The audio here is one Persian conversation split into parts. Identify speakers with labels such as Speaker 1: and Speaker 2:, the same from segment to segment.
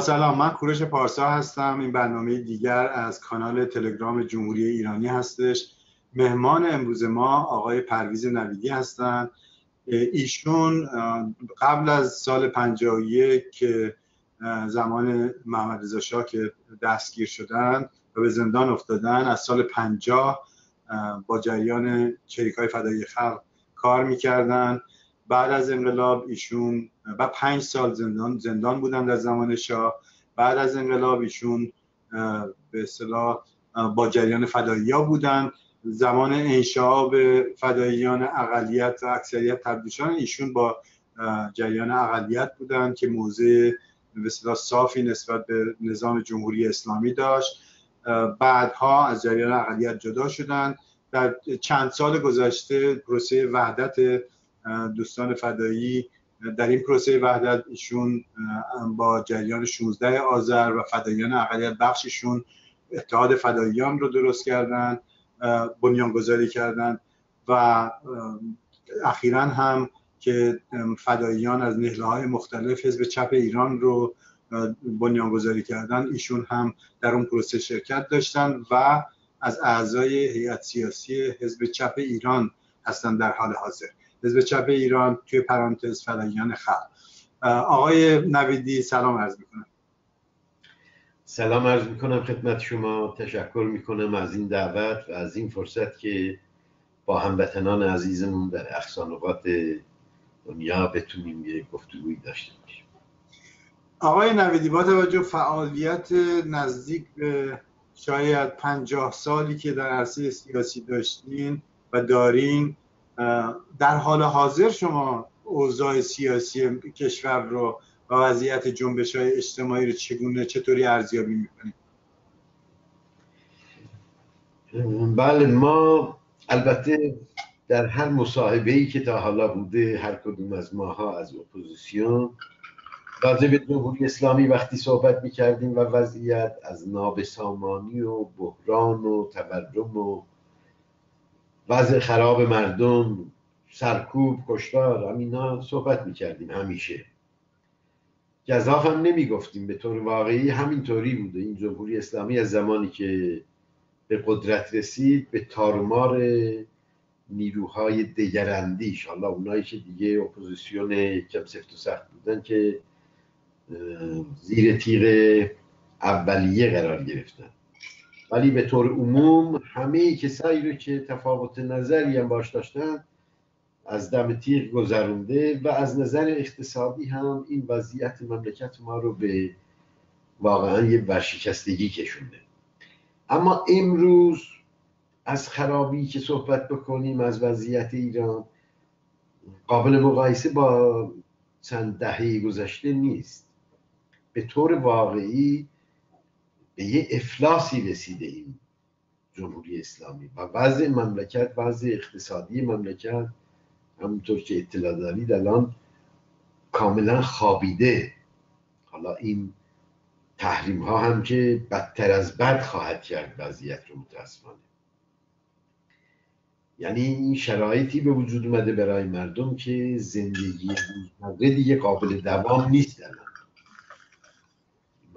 Speaker 1: سلام من کوروش پارسا هستم. این برنامه دیگر از کانال تلگرام جمهوری ایرانی هستش. مهمان امروز ما آقای پرویز نویدی هستند ایشون قبل از سال 51 که زمان محمد رضا شاه که دستگیر شدن و به زندان افتادن از سال 50 با جریان چریکای فدایی خلق کار می‌کردن. بعد از انقلاب ایشون و پنج سال زندان زندان بودن در زمان شاه. بعد از انقلاب ایشون به اصطلاح با جریان فدایی ها بودن. زمان انشاب فداییان اقلیت و اکثریت تبدیل ایشون با جریان اقلیت بودن که موضع به صافی نسبت به نظام جمهوری اسلامی داشت. بعدها از جریان اقلیت جدا شدن. در چند سال گذشته پروسه وحدت دوستان فدایی در این پروسه وحدت ایشون با جریان 16 آذر و فداییان اقلیت بخششون اتحاد فداییان رو درست کردن بنیانگذاری کردن و اخیرا هم که فداییان از نهله های مختلف حزب چپ ایران رو بنیانگذاری کردن. ایشون هم در اون پروسه شرکت داشتن و از اعضای هیئت سیاسی حزب چپ ایران هستن در حال حاضر. حزب چپ ایران توی پرانتز فداییان خلق. آقای نویدی سلام عرض می‌کنم.
Speaker 2: سلام عرض می‌کنم خدمت شما. تشکر می‌کنم از این دعوت و از این فرصت که با هموطنان عزیزمون در اقصانقات دنیا بتونیم یک گفتگویی داشته باشیم.
Speaker 1: آقای نویدی با توجه فعالیت نزدیک به شاید پنجاه سالی که در عرصه سیاسی داشتین و دارین در حال حاضر شما اوضاع سیاسی کشور رو و وضعیت جنبش های اجتماعی رو چگونه چطوری ارزیابی می‌کنید؟
Speaker 2: بله ما البته در هر مصاحبه ای که تا حالا بوده هر کدوم از ماها از اپوزیسیون راجع به جمهوری اسلامی وقتی صحبت می‌کردیم و وضعیت از نابسامانی و بحران و تورم و وضع خراب مردم سرکوب کشتار همینا صحبت می‌کردیم همیشه. گذاف هم نمی‌گفتیم به طور واقعی همینطوری بوده این جمهوری اسلامی از زمانی که به قدرت رسید به تارمار نیروهای دگراندیش حالا اونایی که دیگه اپوزیسیون کم سفت و سخت بودن که زیر تیغ اولیه قرار گرفتن. ولی به طور عموم همه کسایی رو که تفاوت نظری هم باش داشتن از دم تیغ گذرونده و از نظر اقتصادی هم این وضعیت مملکت ما رو به واقعا یه ورشکستگی کشونده. اما امروز از خرابی که صحبت بکنیم از وضعیت ایران قابل مقایسه با چند دهه گذشته نیست. به طور واقعی به یه افلاسی رسیده این جمهوری اسلامی. و وضع مملکت وضع اقتصادی مملکت همونطور که اطلاع دارید الان کاملا خوابیده. حالا این تحریم ها هم که بدتر از بد خواهد کرد وضعیت رو متاسفانه. یعنی این شرایطی به وجود اومده برای مردم که زندگی روزمره دیگه قابل دوام نیست الان.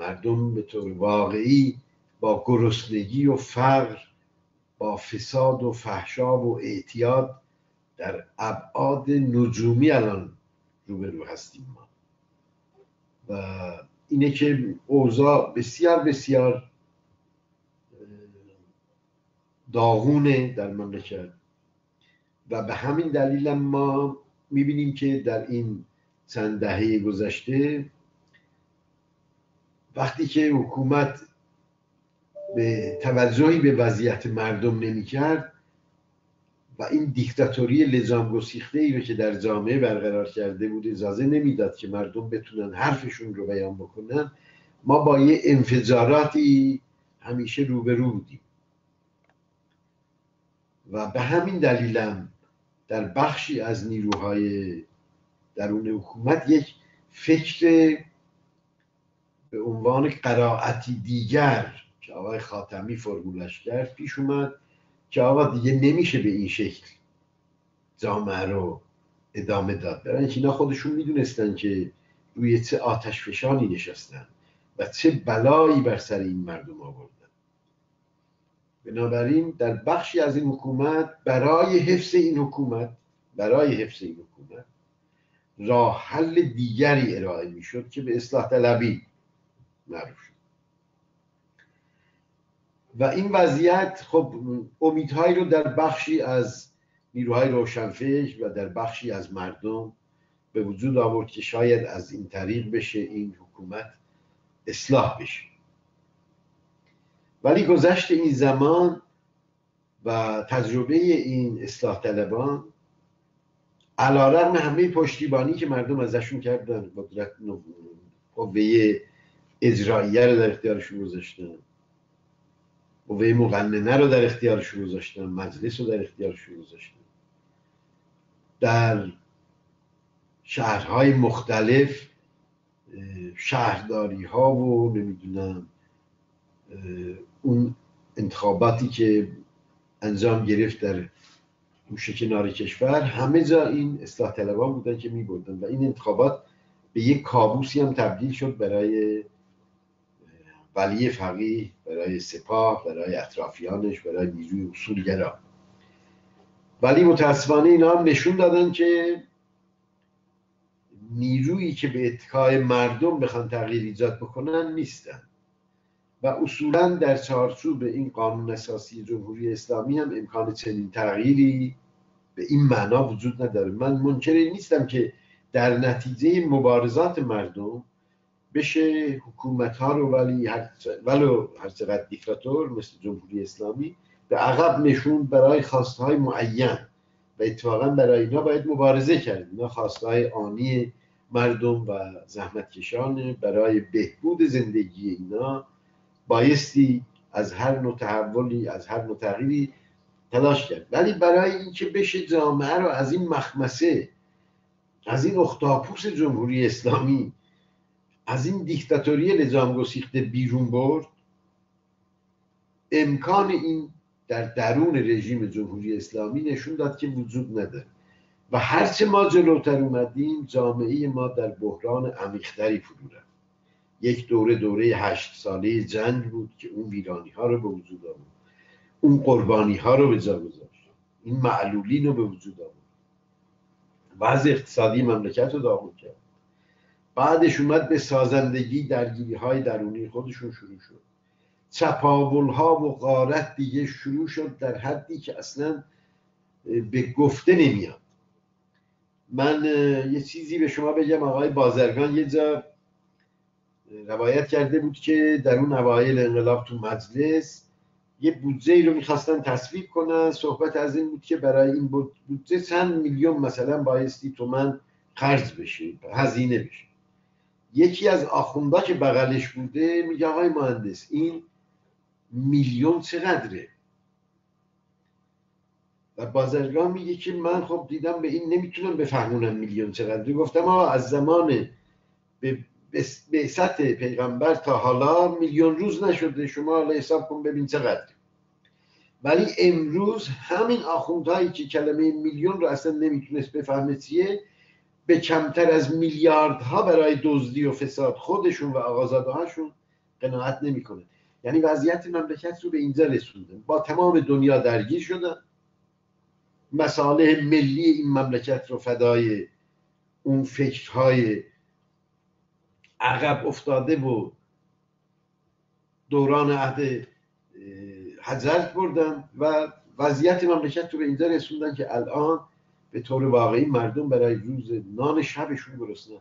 Speaker 2: مردم به طور واقعی با گرسنگی و فقر با فساد و فحشا و اعتیاد در ابعاد نجومی الان روبرو هستیم ما. و اینه که اوضاع بسیار بسیار داغونه در مملکت. و به همین دلیل ما می‌بینیم که در این چند دهه گذشته وقتی که حکومت به توجهی به وضعیت مردم نمی‌کرد و این دیکتاتوری لزام گسیخته ای رو که در جامعه برقرار کرده بود اجازه نمی‌داد که مردم بتونن حرفشون رو بیان بکنن ما با یه انفجاراتی همیشه روبرو بودیم. و به همین دلیلم در بخشی از نیروهای درون حکومت یک فکر به عنوان قرائتی دیگر که آقای خاتمی فرمولش کرد پیش اومد که آقا دیگه نمیشه به این شکل جامعه رو ادامه داد. برای اینا خودشون می‌دونستن که روی چه آتش فشانی نشستن و چه بلایی بر سر این مردم آوردن. بنابراین در بخشی از این حکومت برای حفظ این حکومت برای حفظ این حکومت راه حل دیگری ارائه می‌شد که به اصلاح طلبی معروف و این وضعیت خب امیدهایی رو در بخشی از نیروهای روشنفکر و در بخشی از مردم به وجود آورد که شاید از این طریق بشه این حکومت اصلاح بشه. ولی گذشت این زمان و تجربه این اصلاح طلبان علا رقم همه پشتیبانی که مردم ازشون کردن قدرت قوه اجراییه رو در اختیارشون گذاشتن. قوه مقننه رو در اختیارشون گذاشتن. مجلس رو در اختیارشون گذاشتن. در شهرهای مختلف شهرداری ها و نمی‌دونم اون انتخاباتی که انجام گرفت در گوشه کنار کشور همه جا این اصلاح طلبان بودن که می بردن و این انتخابات به یک کابوسی هم تبدیل شد برای ولی فقیه برای سپاه برای اطرافیانش برای نیروی اصولگرا ولی متاسفانه اینا هم نشون دادن که نیرویی که به اتکای مردم بخوان تغییر ایجاد بکنن نیستن. و اصولا در چارچوب این قانون اساسی جمهوری اسلامی هم امکان چنین تغییری به این معنا وجود نداره. من منکر نیستم که در نتیجه مبارزات مردم بشه حکومت ها رو ولی ولو هر چقدر دیکتاتور مثل جمهوری اسلامی به عقب نشون برای خواسته های معین. و اتفاقا برای اینا باید مبارزه کرد. اینا خواسته های آنی مردم و زحمت کشان برای بهبود زندگی اینا بایستی از هر نوع تحولی از هر نوع تغییری تلاش کرد. ولی برای اینکه بشه جامعه رو از این مخمسه از این اختاپوس جمهوری اسلامی از این دیکتاتوری نظام گسیخته بیرون برد امکان این در درون رژیم جمهوری اسلامی نشون داد که وجود نداره. و هرچه ما جلوتر اومدیم جامعه ما در بحران عمیقتری فرو رفت. یک دوره دوره هشت ساله جنگ بود که اون ویرانی ها رو به وجود آورد. اون قربانی ها رو به جا گذاشت. این معلولین رو به وجود آورد. وضع اقتصادی مملکت رو داغون کرد. بعدش اومد به سازندگی درگیری های درونی خودشون شروع شد. چپاول ها و غارت دیگه شروع شد در حدی که اصلا به گفته نمیاد. من یه چیزی به شما بگم آقای بازرگان یه جا روایت کرده بود که در اون اوایل انقلاب تو مجلس یه بودجه ای رو می‌خواستن تصویب کنن. صحبت از این بود که برای این بودجه چند میلیون مثلا بایستی تومن خرج بشه هزینه بشه. یکی از آخوندا که بغلش بوده میگه آقای مهندس این میلیون چقدره؟ و بازرگان میگه که من خب دیدم به این نمی‌تونم بفهمونم میلیون چقدره. گفتم آقا از زمان به سطح پیغمبر تا حالا میلیون روز نشده شما حالا حساب کن ببین چقدر ولی امروز همین آخوندهایی که کلمه میلیون رو اصلا نمی‌تونست بفهمه چیه؟ به کمتر از میلیاردها برای دزدی و فساد خودشون و آقازاده هاشون قناعت نمی‌کنه. یعنی وضعیت مملکت رو به اینجا رسوندن. با تمام دنیا درگیر شدن. مساله ملی این مملکت رو فدای اون فکرهای عقب افتاده و دوران عهد حضرت بردن و وضعیت مملکت رو به اینجا رسوندن که الان به طور واقعی مردم برای روز نان شبشون گرسنن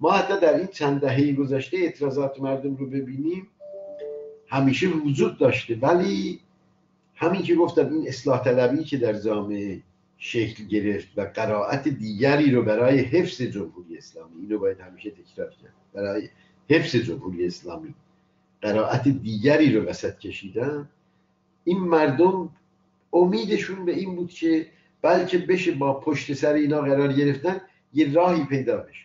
Speaker 2: ما حتی در این چند دهه گذشته اعتراضات مردم رو ببینیم همیشه وجود داشته. ولی همین که گفتم این اصلاح طلبی که در جامعه شکل گرفت و قرائت دیگری رو برای حفظ جمهوری اسلامی اینو باید همیشه تکرار کرد. برای حفظ جمهوری اسلامی قرائت دیگری رو وسط کشیدن این مردم امیدشون به این بود که بلکه بشه با پشت سر اینا قرار گرفتن یه راهی پیدا بشه.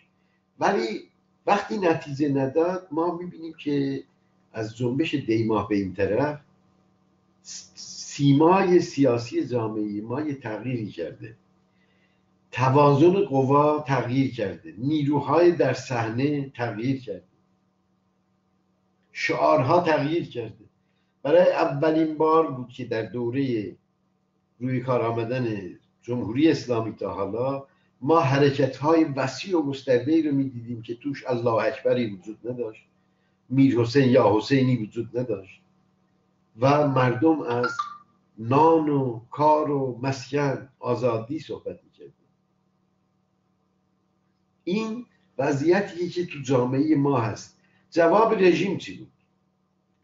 Speaker 2: ولی وقتی نتیجه نداد ما می‌بینیم که از جنبش دیماه به این طرف سیمای سیاسی جامعه ما یه تغییری کرده. توازن قوا تغییر کرده. نیروهای در صحنه تغییر کرده. شعارها تغییر کرده. برای اولین بار بود که در دوره روی کار آمدن جمهوری اسلامی تا حالا ما حرکت های وسیع و گسترده رو می‌دیدیم که توش الله اکبری وجود نداشت میر حسین یا حسینی وجود نداشت و مردم از نان و کار و مسکن آزادی صحبت می‌کرد این وضعیتی که تو جامعه ما هست. جواب رژیم چی بود؟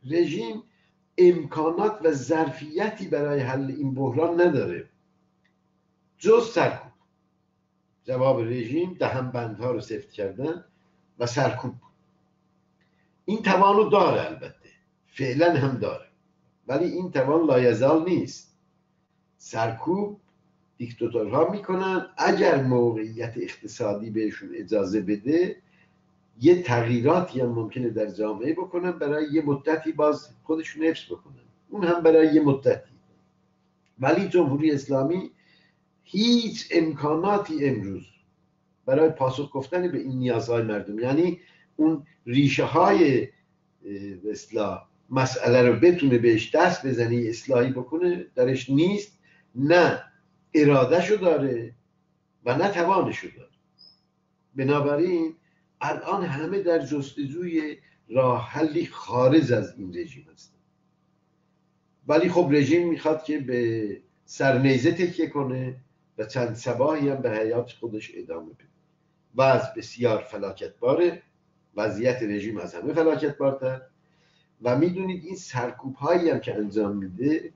Speaker 2: رژیم امکانات و ظرفیتی برای حل این بحران نداره. جز سرکوب. جواب رژیم دهن بندها رو سفت کردن و سرکوب این توانو داره البته. فعلا هم داره. ولی این توان لایزال نیست. سرکوب دیکتاتورها می‌کنن. اگر موقعیت اقتصادی بهشون اجازه بده یه تغییراتی هم ممکنه در جامعه بکنن برای یه مدتی باز خودشون حفظ بکنن. اون هم برای یه مدتی. ولی جمهوری اسلامی هیچ امکاناتی امروز برای پاسخ گفتن به این نیازهای مردم. یعنی اون ریشه های اصلاح مسئله رو بتونه بهش دست بزنی اصلاحی بکنه درش نیست نه ارادهشو داره و نه توانشو داره. بنابراین الان همه در جستجوی راه حلی خارج از این رژیم هستن. ولی خب رژیم می‌خواد که به سرنیزه تکیه کنه. و چند سباهی هم به حیات خودش ادامه بده. و از بسیار فلاکت باره وضعیت رژیم از همه فلاکت بارتر و می‌دونید این سرکوب هایی هم که انجام میده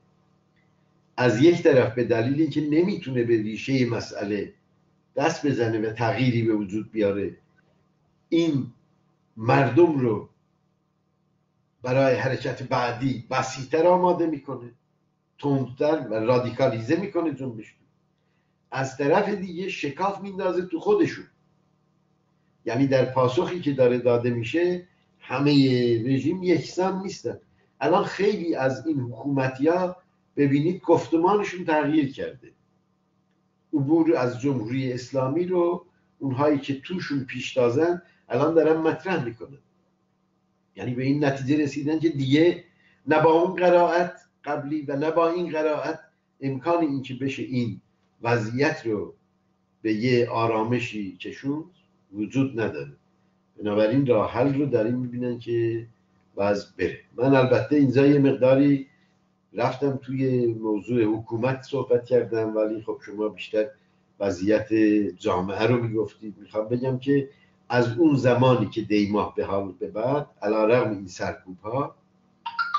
Speaker 2: از یک طرف به دلیل اینکه نمی‌تونه به ریشه مسئله دست بزنه و تغییری به وجود بیاره این مردم رو برای حرکت بعدی وسیعتر آماده می‌کنه تندتر و رادیکالیزه می‌کنه جنبش. از طرف دیگه شکاف میندازه تو خودشون. یعنی در پاسخی که داره داده میشه همه رژیم یکسان نیستن. الان خیلی از این حکومتی ها ببینید گفتمانشون تغییر کرده. عبور از جمهوری اسلامی رو اونهایی که توشون پیش تازن الان دارن مطرح می‌کنن. یعنی به این نتیجه رسیدن که دیگه نه با اون قرائت قبلی و نه با این قرائت امکان این که بشه این وضعیت رو به یه آرامشی کشون وجود نداره. بنابراین راه حل رو در این می‌بینن که وضع بره. من البته اینجا یه مقداری رفتم توی موضوع حکومت صحبت کردم ولی خب شما بیشتر وضعیت جامعه رو می‌گفتید. می‌خوام بگم که از اون زمانی که دیماه به حال به بعد علا رغم این سرکوب ها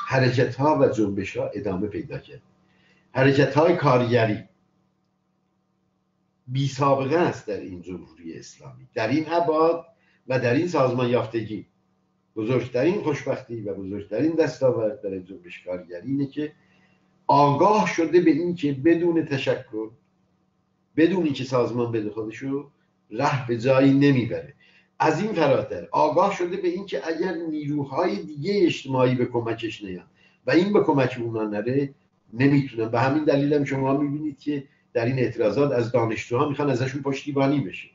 Speaker 2: حرکت ها و جنبش ها ادامه پیدا کرد. حرکت های کارگری بی سابقه است در این جمهوری اسلامی در این عباد و در این سازمان یافتگی بزرگترین خوشبختی و بزرگترین دستاورد در جنبش کارگری اینه که آگاه شده به این که بدون تشکر بدون اینکه سازمان بده خودشو ره به جایی نمی‌بره. از این فراتر آگاه شده به این که اگر نیروهای دیگه اجتماعی به کمکش نیان و این به کمک اونا نره نمی‌تونن. به همین دلیل هم شما می‌بینید که در این اعتراضات از دانشجوها می‌خوان ازشون پشتیبانی بشه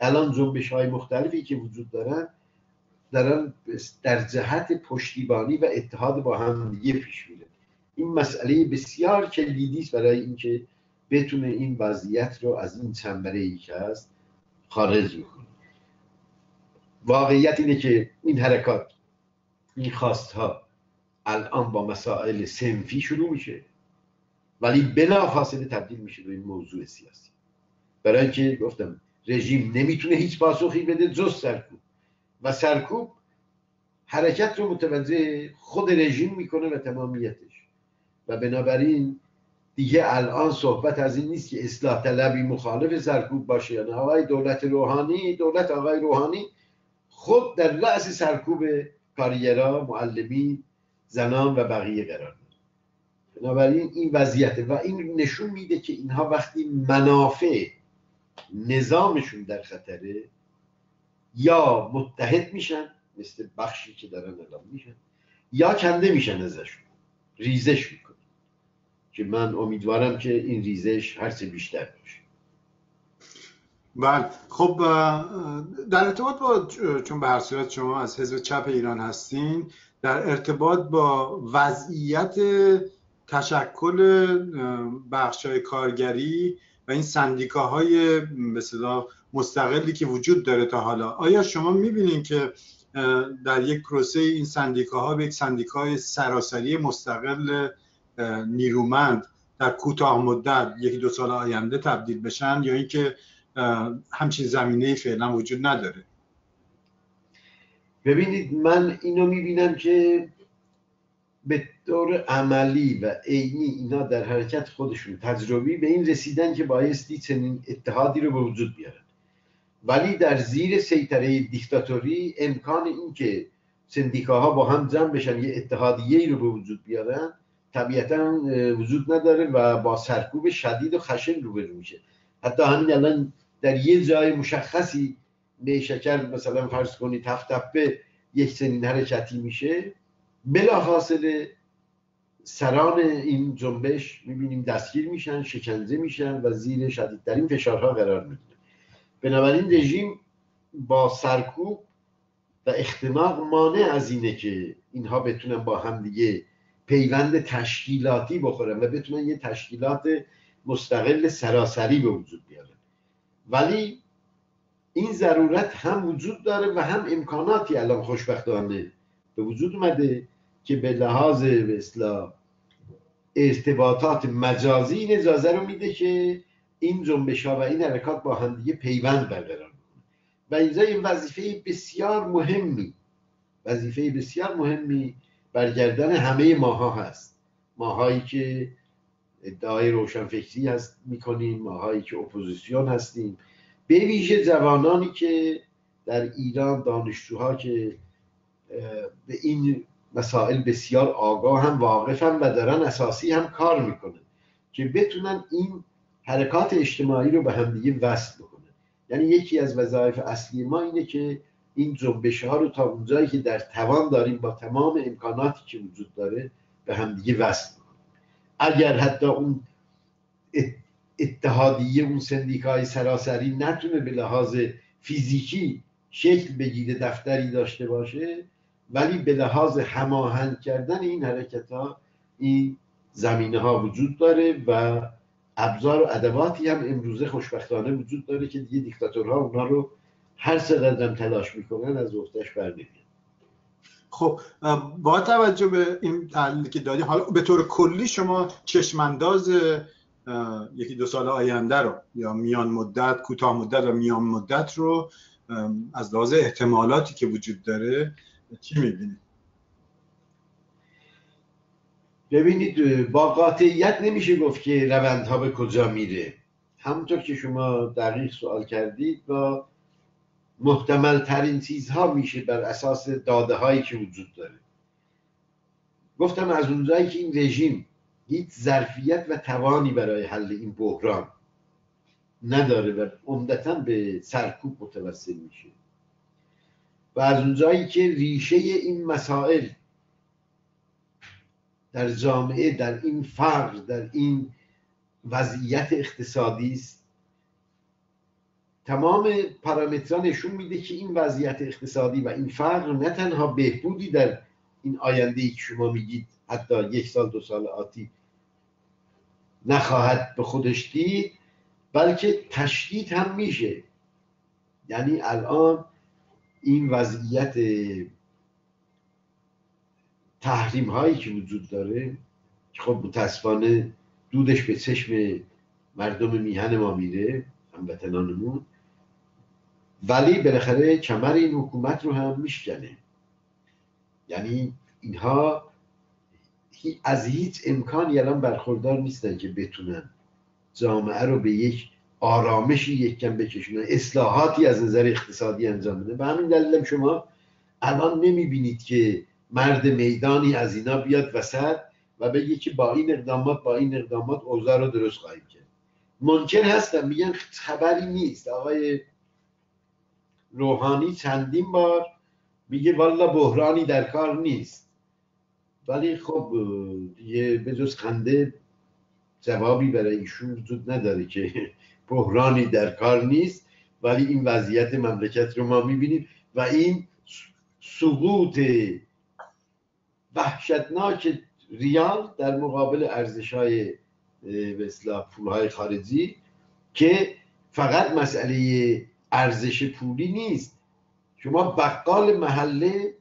Speaker 2: الان جنبش های مختلفی که وجود دارن دارن در جهت پشتیبانی و اتحاد با هم دیگه پیش میره این مسئله بسیار کلیدی است برای اینکه بتونه این وضعیت رو از این چنبره ای که هست خارج بکنه. واقعیت اینه که این حرکات این خواست ها الان با مسائل سنفی شروع میشه. ولی بلا فاصله تبدیل میشه به این موضوع سیاسی. برای اینکه گفتم رژیم نمی‌تونه هیچ پاسخی بده جز سرکوب. و سرکوب حرکت رو متوجه خود رژیم می‌کنه و تمامیتش. و بنابراین دیگه الان صحبت از این نیست که اصلاح طلبی مخالف سرکوب باشه یا نه. آقای دولت روحانی دولت آقای روحانی خود در رأس سرکوب کارگرا معلمی زنان و بقیه قرار بنابراین این وضعیته و این نشون میده که اینها وقتی منافع نظامشون در خطره یا متحد میشن مثل بخشی که دارن الان میشن یا کنده میشن ازشون ریزش می‌کنن. که من امیدوارم که این ریزش هرچه بیشتر باشه.
Speaker 1: بله. خب در ارتباط با چون به هر صورت شما از حزب چپ ایران هستین در ارتباط با وضعیت تشکل بخشای کارگری و این سندیکاهای مثلا مستقلی که وجود داره تا حالا. آیا شما می‌بینید که در یک پروسه این سندیکاها به یک سندیکای سراسری مستقل نیرومند در کوتاه مدت یکی دو سال آینده تبدیل بشن یا اینکه همچین زمینه فعلا وجود نداره؟
Speaker 2: ببینید من اینو می‌بینم که به طور عملی و عینی اینا در حرکت خودشون تجربی به این رسیدن که بایستی چنین اتحادی رو به وجود بیارن. ولی در زیر سیطره دیکتاتوری امکان این که سندیکاها با هم جمع بشن یه اتحادیه رو به وجود بیارن طبیعتا وجود نداره و با سرکوب شدید و خشن روبرو میشه. حتی همین الان در یه جای مشخصی به شکر مثلا فرض کنید تپه یک سنین حرکتی میشه بلافاصله سران این جنبش می‌بینیم دستگیر میشن شکنزه میشن و زیر شدیدترین فشارها قرار می‌گیرن بنابراین رژیم با سرکوب و اختناق مانع از اینه که اینها بتونن با هم دیگه پیوند تشکیلاتی بخورن و بتونن یه تشکیلات مستقل سراسری به وجود بیارن. ولی این ضرورت هم وجود داره و هم امکاناتی الان خوشبختانه به وجود اومده که به لحاظ به ارتباطات مجازی این اجازه رو میده که این جنبش ها و این حرکات با همدیگه پیوند برقرار و اینجا این وظیفه بسیار مهمی وظیفه بسیار مهمی برگردن همه ماها هست. ماهایی که ادعای روشنفکری هست می‌کنیم. ماهایی که اپوزیسیون هستیم. به ویژه جوانانی که در ایران دانشجوها که به این مسائل بسیار آگاه هم واقف هم و دارن اساسی هم کار می‌کنن که بتونن این حرکات اجتماعی رو به همدیگه وصل بکنن. یعنی یکی از وظایف اصلی ما اینه که این جنبش ها رو تا اونجایی که در توان داریم با تمام امکاناتی که وجود داره به همدیگه وصل بکنیم. اگر حتی اون اتحادیه اون سندیکای سراسری نتونه به لحاظ فیزیکی شکل بگیره دفتری داشته باشه ولی به لحاظ هماهنگ کردن این حرکت ها این زمینه ها وجود داره و ابزار و ادواتی هم امروزه خوشبختانه وجود داره که دیگه دیکتاتورها اونا رو هر سقدرم تلاش می‌کنن از افتش بر
Speaker 1: خب با توجه به این تحلیلی که دادی حالا به طور کلی شما چشمانداز یکی دو سال آینده رو یا میان مدت کوتاه مدت و میان مدت رو از لحاظ احتمالاتی که وجود داره چی می‌بینید
Speaker 2: ببینید با قاطعیت نمیشه گفت که روندها به کجا میره. همونطور که شما دقیق سوال کردید با محتمل ترین چیزها میشه بر اساس داده هایی که وجود داره. گفتم از اونجایی که این رژیم هیچ ظرفیت و توانی برای حل این بحران نداره و عمدتا به سرکوب متوسل میشه. و از اونجایی که ریشه این مسائل در جامعه در این فقر در این وضعیت اقتصادی است تمام پارامترها نشون میده که این وضعیت اقتصادی و این فقر نه تنها بهبودی در این آینده ای که شما میگید حتی یک سال دو سال آتی نخواهد به خودش دید بلکه تشدید هم میشه. یعنی الان این وضعیت تحریم هایی که وجود داره که خب متاسفانه دودش به چشم مردم میهن ما میره هموطنانمون. ولی بالاخره کمر این حکومت رو هم میشکنه. یعنی اینها از هیچ امکانی الان برخوردار نیستن که بتونن جامعه رو به یک آرامشی یک کم بکشونن اصلاحاتی از نظر اقتصادی انجام بده. به همین دلیل شما الان نمی‌بینید که مرد میدانی از اینا بیاد وسط و بگه که با این اقدامات با این اقدامات اوضاع رو درست خواهیم کرد. ممکن هستم میگن خبری نیست. آقای روحانی چندین بار میگه والا بحرانی در کار نیست. ولی خب یه بجز خنده جوابی برای ایشون وجود نداره که بحرانی در کار نیست ولی این وضعیت مملکت رو ما می‌بینیم و این سقوط وحشتناک ریال در مقابل ارزش های به پول خارجی که فقط مسئله ارزش پولی نیست. شما بقال محله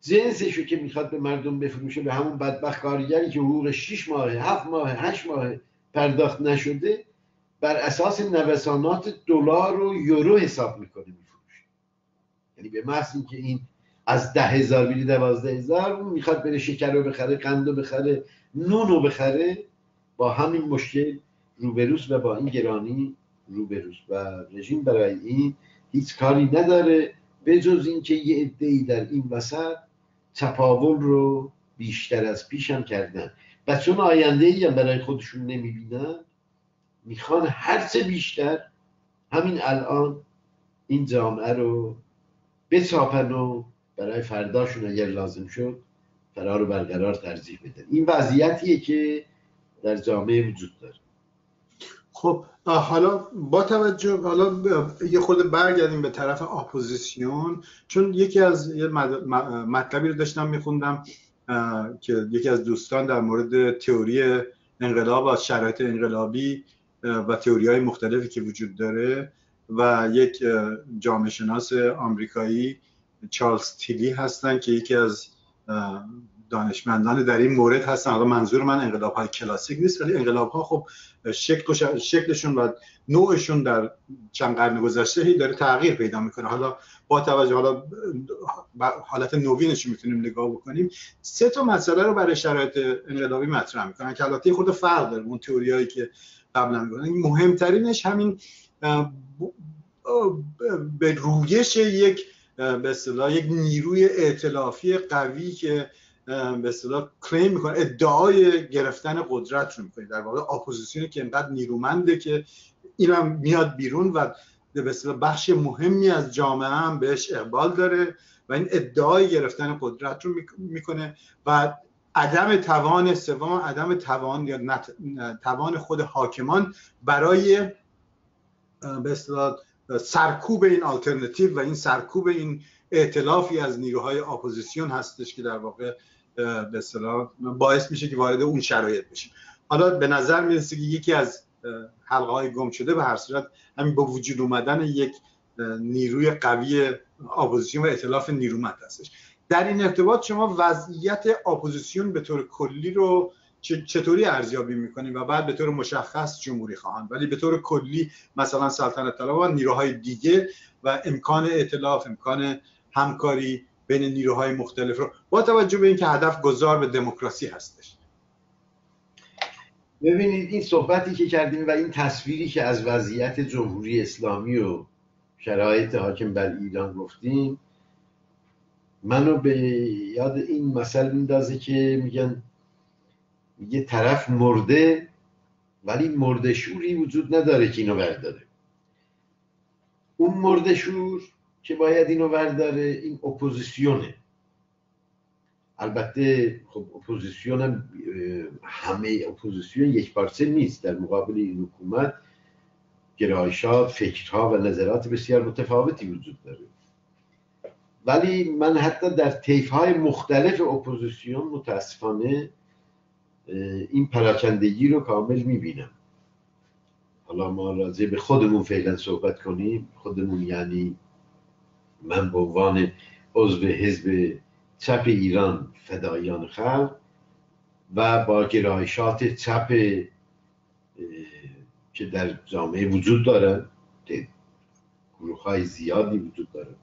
Speaker 2: جنسشو که می‌خواد به مردم بفروشه به همون بدبخت کارگری که حقوق 6 ماه 7 ماه 8 ماه پرداخت نشده بر اساس نوسانات دلار و یورو حساب می‌کنه میفروشه یعنی به محض اینکه این از ده هزار بیلی دوازده هزار می‌خواد بره شکر رو بخره قند رو بخره نون رو بخره با همین مشکل روبروس و با این گرانی روبروس و رژیم برای این هیچ کاری نداره به جز اینکه یه عدهای در این وسط تپاول رو بیشتر از پیشم کردن. و چون آینده ای هم برای خودشون نمی‌بینن می‌خوان هرچه بیشتر همین الان این جامعه رو بچاپن و برای فرداشون اگر لازم شد فرار رو برقرار ترجیح بدن این وضعیتیه که در جامعه وجود داره.
Speaker 1: خب حالا با توجه حالا یه خود برگردیم به طرف اپوزیسیون چون یکی از یه مطلبی رو داشتم میخوندم که یکی از دوستان در مورد تئوری انقلاب و شرایط انقلابی و تئوری های مختلفی که وجود داره و یک جامعه شناس آمریکایی چارلز تیلی هستن که یکی از دانشمندان در این مورد هستن. حالا منظور من انقلاب های کلاسیک نیست ولی انقلاب ها خب شکل شکلشون و نوعشون در چند قرن گذشته داره تغییر پیدا می‌کنه. حالا با توجه حالا حالت نوینش می‌تونیم نگاه بکنیم؟ سه تا مسئله رو برای شرایط انقلابی مطرح می‌کنن که البته خود فرق داره اون تئوریایی که قبلا. میگن مهمترینش همین به رویش یک به اصطلاح یک نیروی ائتلافی قوی که به اصطلاح کلیم می‌کنه ادعای گرفتن قدرت رو می‌کنه. در واقع اپوزیسیونی که انقدر نیرومنده که اینم میاد بیرون و به اصطلاح بخش مهمی از جامعه هم بهش اقبال داره و این ادعای گرفتن قدرت رو می‌کنه و عدم توان سوم عدم توان یا توان خود حاکمان برای به سرکوب این آلترنتیو و این سرکوب این ائتلافی از نیروهای اپوزیسیون هستش که در واقع به باعث میشه که وارد اون شرایط بشیم. حالا به نظر می‌رسه که یکی از حلقه های گم شده به هر صورت همین به وجود اومدن یک نیروی قوی اپوزیسیون و ائتلاف نیرومند هستش. در این ارتباط شما وضعیت اپوزیسیون به طور کلی رو چطوری ارزیابی می‌کنین و بعد به طور مشخص جمهوری خواهان ولی به طور کلی مثلا سلطنت طلبان نیروهای دیگه و امکان ائتلاف امکان همکاری بین نیروهای مختلف رو با توجه به اینکه هدف گذار به دموکراسی هستش.
Speaker 2: ببینید این صحبتی که کردیم و این تصویری که از وضعیت جمهوری اسلامی و شرایط حاکم بر ایران گفتیم منو به یاد این مثل میندازه که میگن یه طرف مرده ولی مردشوری وجود نداره که اینو برداره اون مردشور که باید اینو برداره این اپوزیسیونه. البته خب اپوزیسیون هم همه اپوزیسیون یک پارچه نیست. در مقابل این حکومت گرایشات، فکرها و نظرات بسیار متفاوتی وجود داره. ولی من حتی در طیف های مختلف اپوزیسیون متاسفانه این پراکندگی رو کامل می‌بینم. حالا ما راجع به خودمون فعلا صحبت کنیم. خودمون یعنی من به عنوان عضو حزب چپ ایران فدایان خلق و با گرایشات چپ که در جامعه وجود داره گروه های زیادی وجود داره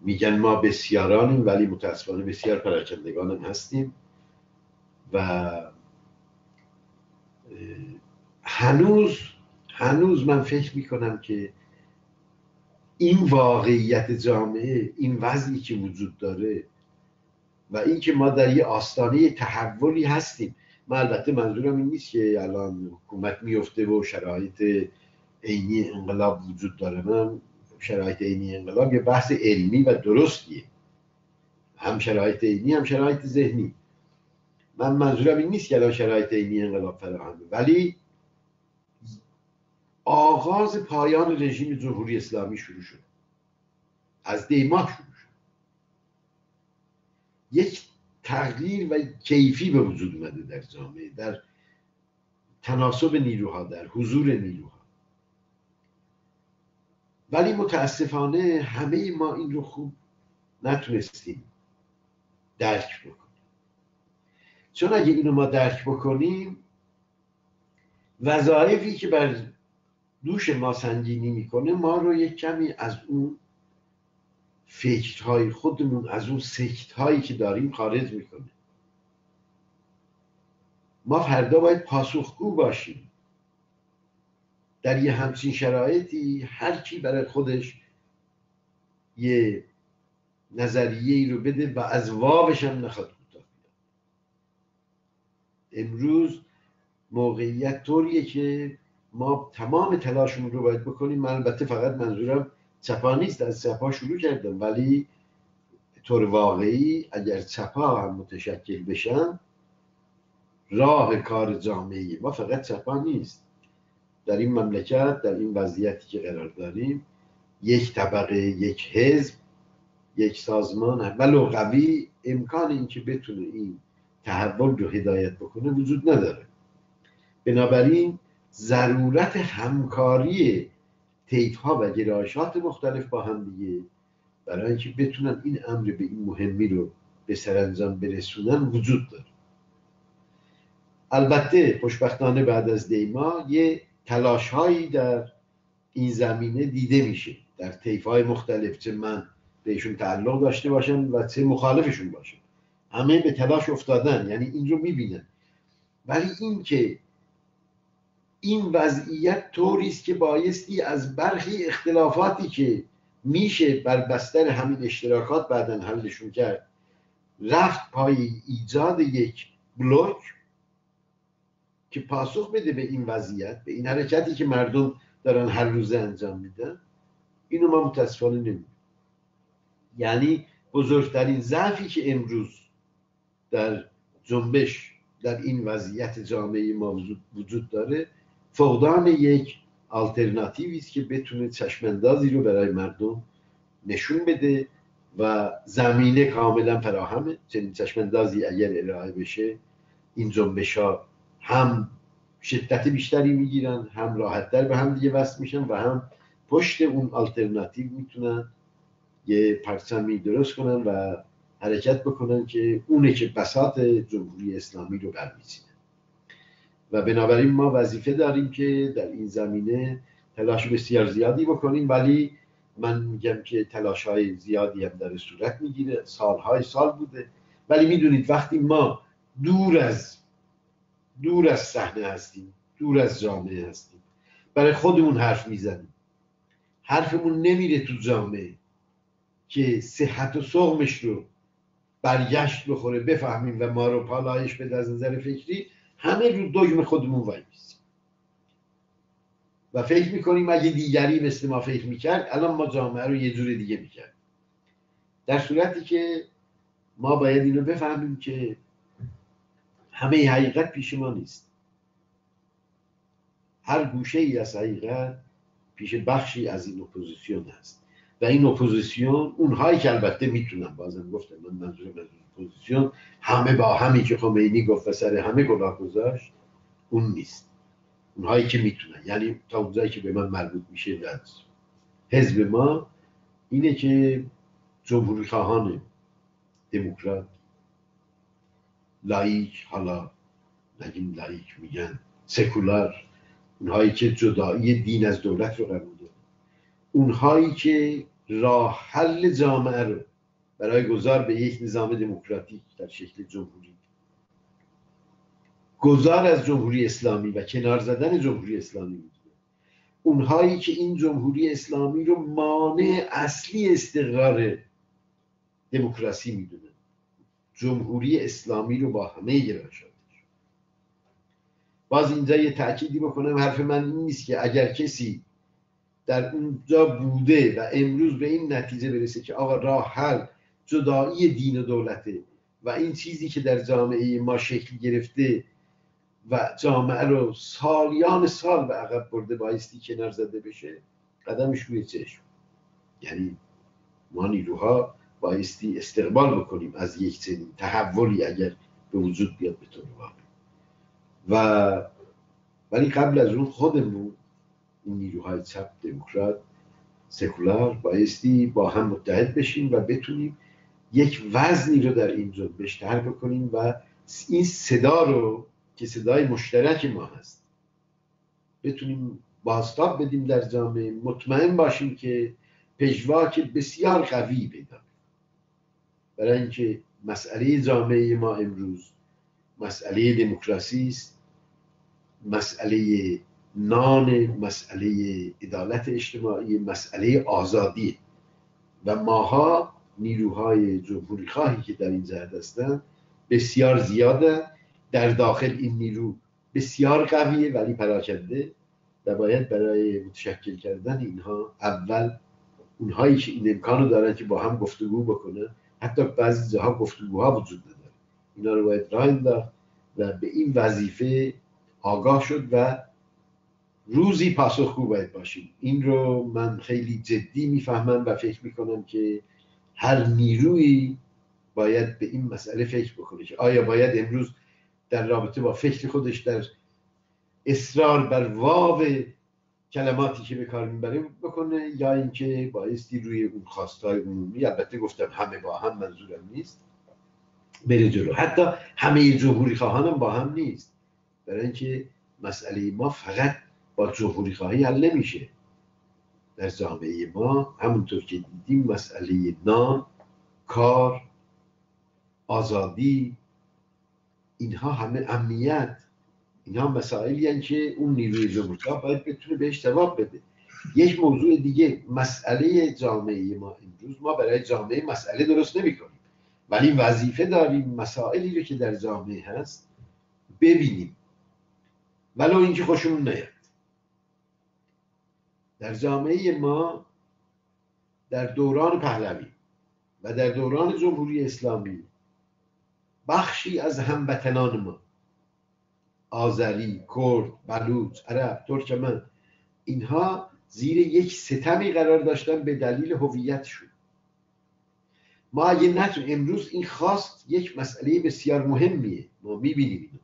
Speaker 2: میگن ما بسیارانیم ولی متاسفانه بسیار پراکندگانم هستیم و هنوز هنوز من فکر می‌کنم که این واقعیت جامعه این وضعی که وجود داره و اینکه ما در یه آستانه تحولی هستیم من البته منظورم این نیست که الان حکومت میفته و شرایط عینی انقلاب وجود داره. من شرایط عینی انقلاب یه بحث علمی و درستیه. هم شرایط عینی هم شرایط ذهنی. من منظورم این نیست که الان شرایط عینی انقلاب فراهمه ولی آغاز پایان رژیم جمهوری اسلامی شروع شد. از دیما شروع شد. یک تغییر و کیفی به وجود اومده در جامعه در تناسب نیروها در حضور نیروها. ولی متاسفانه همه ما این رو خوب نتونستیم درک بکنیم. چون اگه اینو ما درک بکنیم وظایفی که بر دوش ما سنگینی می‌کنه ما رو یک کمی از اون فکرهای خودمون از اون سکتهایی که داریم خارج می‌کنه. ما فردا باید پاسخگو باشیم. در یه همچین شرایطی هر کی برای خودش یه نظریه ای رو بده و از وابش هم نخواد کوتاه امروز موقعیت طوریه که ما تمام تلاشمون رو باید بکنیم. من البته فقط منظورم چپا نیست از چپا شروع کردم ولی طور واقعی اگر چپا هم متشکل بشن راه کار جامعه ما فقط چپا نیست. در این مملکت در این وضعیتی که قرار داریم یک طبقه یک حزب یک سازمان ولو قوی امکان اینکه بتونه این تحول رو هدایت بکنه وجود نداره. بنابراین ضرورت همکاری تیف ها و گرایشات مختلف با هم دیگه برای اینکه بتونن این امر به این مهمی رو به سرانجام برسونن وجود داره. البته خوشبختانه بعد از دیما یه تلاش هایی در این زمینه دیده میشه در طیف های مختلف چه من بهشون تعلق داشته باشم و چه مخالفشون باشم. همه به تلاش افتادن یعنی این رو می‌بینن. ولی این که این وضعیت طوری است که بایستی از برخی اختلافاتی که میشه بر بستر همین اشتراکات بعدا حلشون کرد رفت پای ایجاد یک بلوک که پاسخ بده به این وضعیت به این حرکتی که مردم دارن هر روزه انجام میدن اینو ما متاسفانه نمیدیم یعنی بزرگترین ضعفی که امروز در جنبش در این وضعیت جامعه ما وجود داره فقدان یک آلترناتیوی است که بتونه چشماندازی رو برای مردم نشون بده و زمینه کاملا فراهمه. چنین چشماندازی اگر ارائه بشه این جنبش ها هم شدت بیشتری می‌گیرن هم راحتتر به هم دیگه وصل میشن و هم پشت اون آلترناتیو می‌تونن یه پرچمی درست کنن و حرکت بکنن که اونه که بساط جمهوری اسلامی رو برمیزینه و بنابراین ما وظیفه داریم که در این زمینه تلاش بسیار زیادی بکنیم ولی من میگم که تلاش های زیادی هم در صورت می‌گیره. سالهای سال بوده. ولی می‌دونید وقتی ما دور از دور از صحنه هستیم دور از جامعه هستیم. برای خودمون حرف می‌زنیم. حرفمون نمیره تو جامعه که صحت و سقمش رو برگشت بخوره بفهمیم و ما رو پالایش بده از نظر فکری. همه رو دگم خودمون وایسادیم و فکر می‌کنیم اگه دیگری مثل ما فکر می‌کرد الان ما جامعه رو یه جور دیگه می‌کرد در صورتی که ما باید اینو بفهمیم که همه حقیقت پیش ما نیست. هر گوشه ای از حقیقت پیش بخشی از این اپوزیسیون هست و این اپوزیسیون اونهایی که البته می‌تونن بازم گفتم من منظورم از اپوزیسیون همه با همی که خمینی گفت و سر همه کلاه گذاشت اون نیست. اونهایی که می‌تونن. یعنی تا اونجایی که به من مربوط میشه در حزب ما اینه که جمهوری خواهان دموکرات لائیک حالا نگیم لائیک میگن. سکولار اونهایی که جدایی دین از دولت رو قبول دارن. اونهایی که راه حل جامعه رو برای گذار به یک نظام دموکراتیک در شکل جمهوری گذار از جمهوری اسلامی و کنار زدن جمهوری اسلامی می‌دونه. اونهایی که این جمهوری اسلامی رو مانع اصلی استقرار دموکراسی می‌دونه. جمهوری اسلامی رو با همه گرایشاتش باز اینجا یه تأکیدی بکنم حرف من این نیست که اگر کسی در اونجا بوده و امروز به این نتیجه برسه که آقا راه حل جدایی دین و دولته و این چیزی که در جامعه ما شکل گرفته و جامعه رو سالیان سال به عقب برده بایستی کنار زده بشه قدمش روی چشم. یعنی ما نیروها بایستی استقبال بکنیم از یک چنین تحولی اگر به وجود بیاد به طور و ولی قبل از اون خودمون این نیروهای چپ دموکرات سکولار بایستی با هم متحد بشیم و بتونیم یک وزنی رو در این جنبش تر بکنیم و این صدا رو که صدای مشترک ما هست بتونیم بازتاب بدیم در جامعه. مطمئن باشیم که پژواک بسیار قوی پیدا برای اینکه مسئله جامعه ما امروز مسئله دموکراسی است مسئله نان مسئله عدالت اجتماعی مسئله آزادی. و ماها نیروهای جمهوری خواهی که در این جهت هستند بسیار زیاده. در داخل این نیرو بسیار قویه ولی پراکنده و باید برای متشکل کردن اینها اول اونهایی که این امکان رو دارن که با هم گفتگو بکنن حتی بعضی جاها گفتگوها وجود نداره اینا رو باید راه انداخت و به این وظیفه آگاه شد و روزی پاسخگو باید باشیم. این رو من خیلی جدی می‌فهمم و فکر می‌کنم که هر نیروی باید به این مسئله فکر بکنه آیا باید امروز در رابطه با فکر خودش در اصرار بر واو کلماتی که به کار می‌بریم بکنه یا اینکه بایستی روی اون خواستای عمومی البته گفتم همه با هم منظورم نیست بره جلو. حتی همه جمهوری خواهانم با هم نیست. برای اینکه مسئله ما فقط با جمهوری خواهی حل نمیشه. در جامعه ما همونطور که دیدیم مسئله نان کار آزادی اینها همه امنیت. اینها مسائلی هستند که اون نیروی جمهوری باید بتونه بهش جواب بده. یک موضوع دیگه مسئله جامعه ما امروز ما برای جامعه مسئله درست نمی کنیم ولی وظیفه داریم مسائلی رو که در جامعه هست ببینیم. ولو اینکه خوشمون نیاد. در جامعه ما در دوران پهلوی و در دوران جمهوری اسلامی بخشی از هموطنان ما آذری، کرد، بلوچ، عرب، ترکمن اینها زیر یک ستمی قرار داشتن به دلیل هویتشون. ما اگه نتون امروز این خواست یک مسئله بسیار مهمیه. ما می‌بینیم اینو.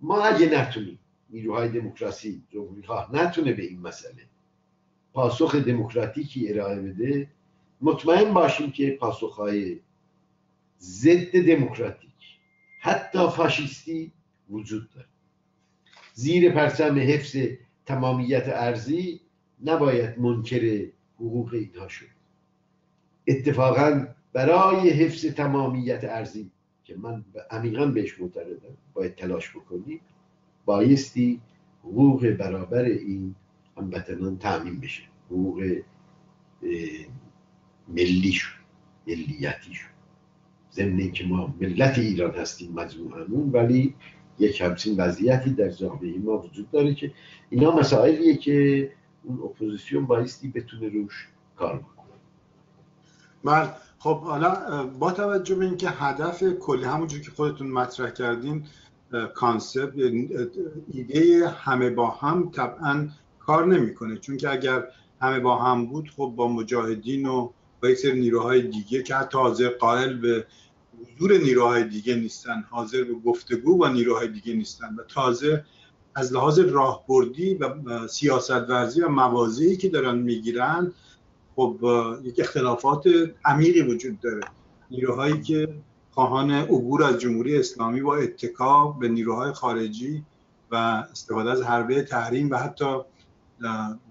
Speaker 2: ما اگه نتونیم نیروهای دموکراسی جمهوری نتونه به این مسئله پاسخ دموکراتیکی ارائه بده مطمئن باشیم که پاسخهای ضد دموکراتیک حتی فاشیستی وجود داره. زیر پرچم حفظ تمامیت ارزی نباید منکر حقوق اینها شد. اتفاقا برای حفظ تمامیت ارزی که من عمیقا بهش معتقدم باید تلاش بکنیم بایستی حقوق برابر این هموطنان تعمین بشه. حقوق ملیشون ملیتیشون ضمن که ما ملت ایران هستیم مجموعمون ولی یک همچین وضعیتی در جامعه ما وجود داره که اینا مسائلیه که اون اپوزیسیون بایستی بتونه روش کار بکنه.
Speaker 1: بله. خب حالا با توجه به اینکه هدف کلی همونجور که خودتون مطرح کردین concept ایده همه با هم طبعا کار نمی‌کنه. چون که اگر همه با هم بود خب با مجاهدین و با یک سری نیروهای دیگه که حتی حاضر قائل به حضور نیروهای دیگه نیستن حاضر به گفتگو با نیروهای دیگه نیستن و تازه از لحاظ راهبردی و سیاست ورزی و موازی که دارن می‌گیرن خب یک اختلافات عمیقی وجود داره. نیروهایی که خواهان عبور از جمهوری اسلامی با اتکا به نیروهای خارجی و استفاده از حربه تحریم و حتی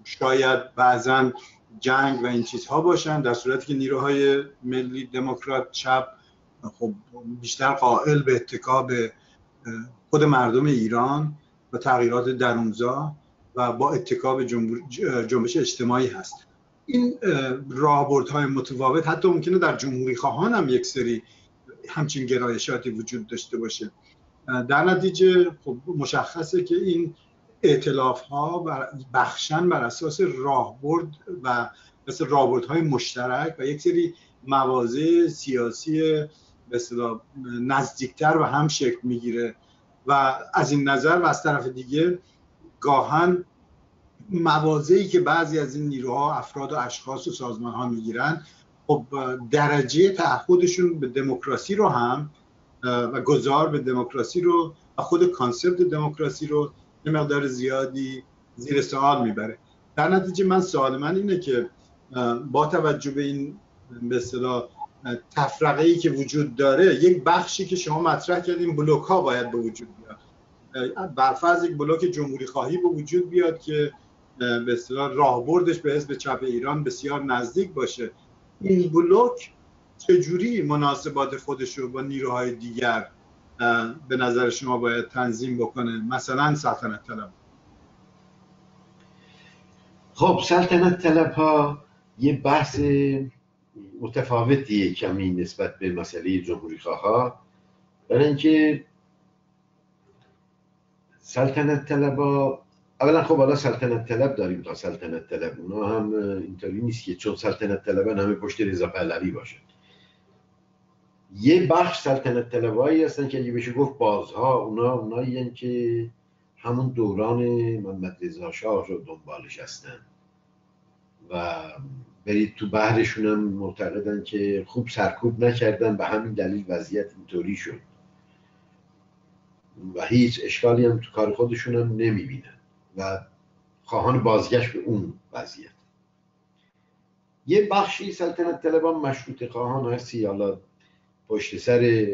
Speaker 1: شاید بعضا جنگ و این چیزها باشن در صورتی که نیروهای ملی دموکرات چپ خب بیشتر قائل به اتکا به خود مردم ایران و تغییرات درونزا و با اتکا به جنبش اجتماعی هست. این راهبردهای متفاوت حتی ممکنه در جمهوری خواهان هم یک سری همچین گرایشاتی وجود داشته باشه. در نتیجه خب مشخصه که این اعتلاف ها بخشن بر اساس راهبرد و مثل راهبردهای مشترک و یک سری مواضع سیاسی به نزدیکتر و هم شکل می‌گیره. و از این نظر و از طرف دیگه گاهن مواضعی که بعضی از این نیروها افراد و اشخاص و سازمان ها می‌گیرن خب درجه تعهدشون به دموکراسی رو هم و گذار به دموکراسی رو و خود کانسپت دموکراسی رو یه مقدار زیادی زیر سوال می‌بره. در نتیجه من سوال من اینه که با توجه به این به تفرقه ای که وجود داره یک بخشی که شما مطرح کردیم بلوک ها باید به وجود بیاد. برفرض یک بلوک جمهوری خواهی به وجود بیاد که به اصطلاح راهبردش به حزب چپ ایران بسیار نزدیک باشه. این بلوک چجوری مناسبات خودش رو با نیروهای دیگر به نظر شما باید تنظیم بکنه؟ مثلا سلطنت طلب.
Speaker 2: خب سلطنت طلب ها یه بحث متفاوتیه کمی نسبت به مسئله جمهوری خواه برای اینکه سلطنت طلب اولا خب حالا سلطنت طلب داریم تا سلطنت طلب اونا هم اینطوری نیست که چون سلطنت طلب همه پشت رضا پهلوی باشه یه بخش سلطنت طلبایی هستن که اگه بشه گفت بازها اونا اونایی که همون دوران محمد رضا شاه رو دنبالش هستن. و برید تو بحرشون هم معتقدن که خوب سرکوب نکردن به همین دلیل وضعیت اینطوری شد. و هیچ اشکالی هم تو کار خودشون هم نمی‌بینن. و خواهان بازگشت به اون وضعیت. یه بخشی سلطنت طلبان مشروط خواهان هستی. حالا پشت سر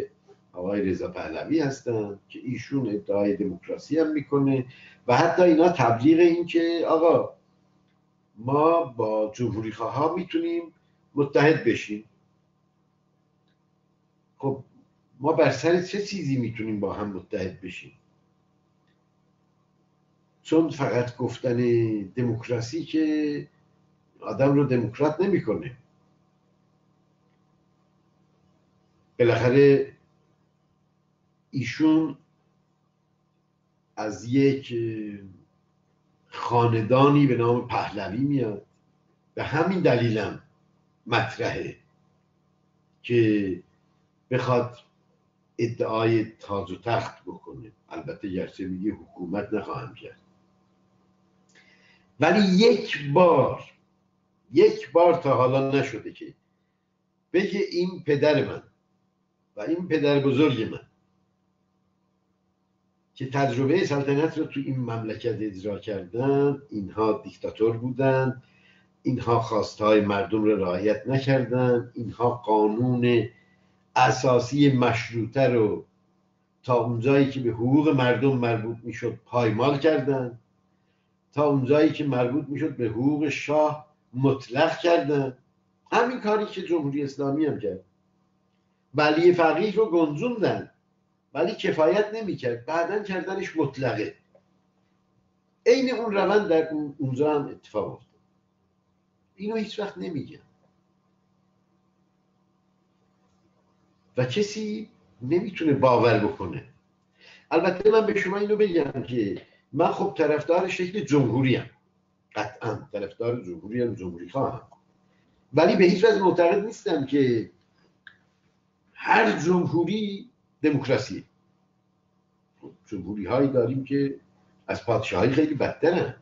Speaker 2: آقای رضا پهلوی هستن که ایشون ادعای دموکراسی هم می‌کنه و حتی اینا تبلیغ این که آقا ما با جمهوری خواه می‌تونیم متحد بشیم. خب ما بر سر چه چیزی می‌تونیم با هم متحد بشیم؟ چون فقط گفتن دموکراسی که آدم رو دموکرات نمی‌کنه. بالاخره ایشون از یک خاندانی به نام پهلوی میاد. به همین دلیلم مطرحه که بخواد ادعای تاج و تخت بکنه. البته گرچه میگه حکومت نخواهم کرد. ولی یک بار یک بار تا حالا نشده که بگه این پدر من و این پدر بزرگ من که تجربه سلطنت رو تو این مملکت اجرا کردن اینها دیکتاتور بودن اینها خواستهای مردم رو رعایت نکردن اینها قانون اساسی مشروطه رو تا اونجایی که به حقوق مردم مربوط می‌شد پایمال کردن تا اونجایی که مربوط می‌شد به حقوق شاه مطلق کردن. همین کاری که جمهوری اسلامی هم کرد. ولی فقیه رو گنجوندن. ولی کفایت نمی‌کرد. بعدا کردنش مطلقه. عین اون روند در اونجا هم اتفاق افتاد. اینو هیچ وقت نمیگن و کسی نمی‌تونه باور بکنه. البته من به شما اینو بگم که من خب طرفدار شکل جمهوری هم قطعا طرفدار جمهوری هم جمهوری خواهم. ولی به هیچ وجه معتقد نیستم که هر جمهوری دموکراسی. جمهوری هایی داریم که از پادشاهی خیلی بدترن.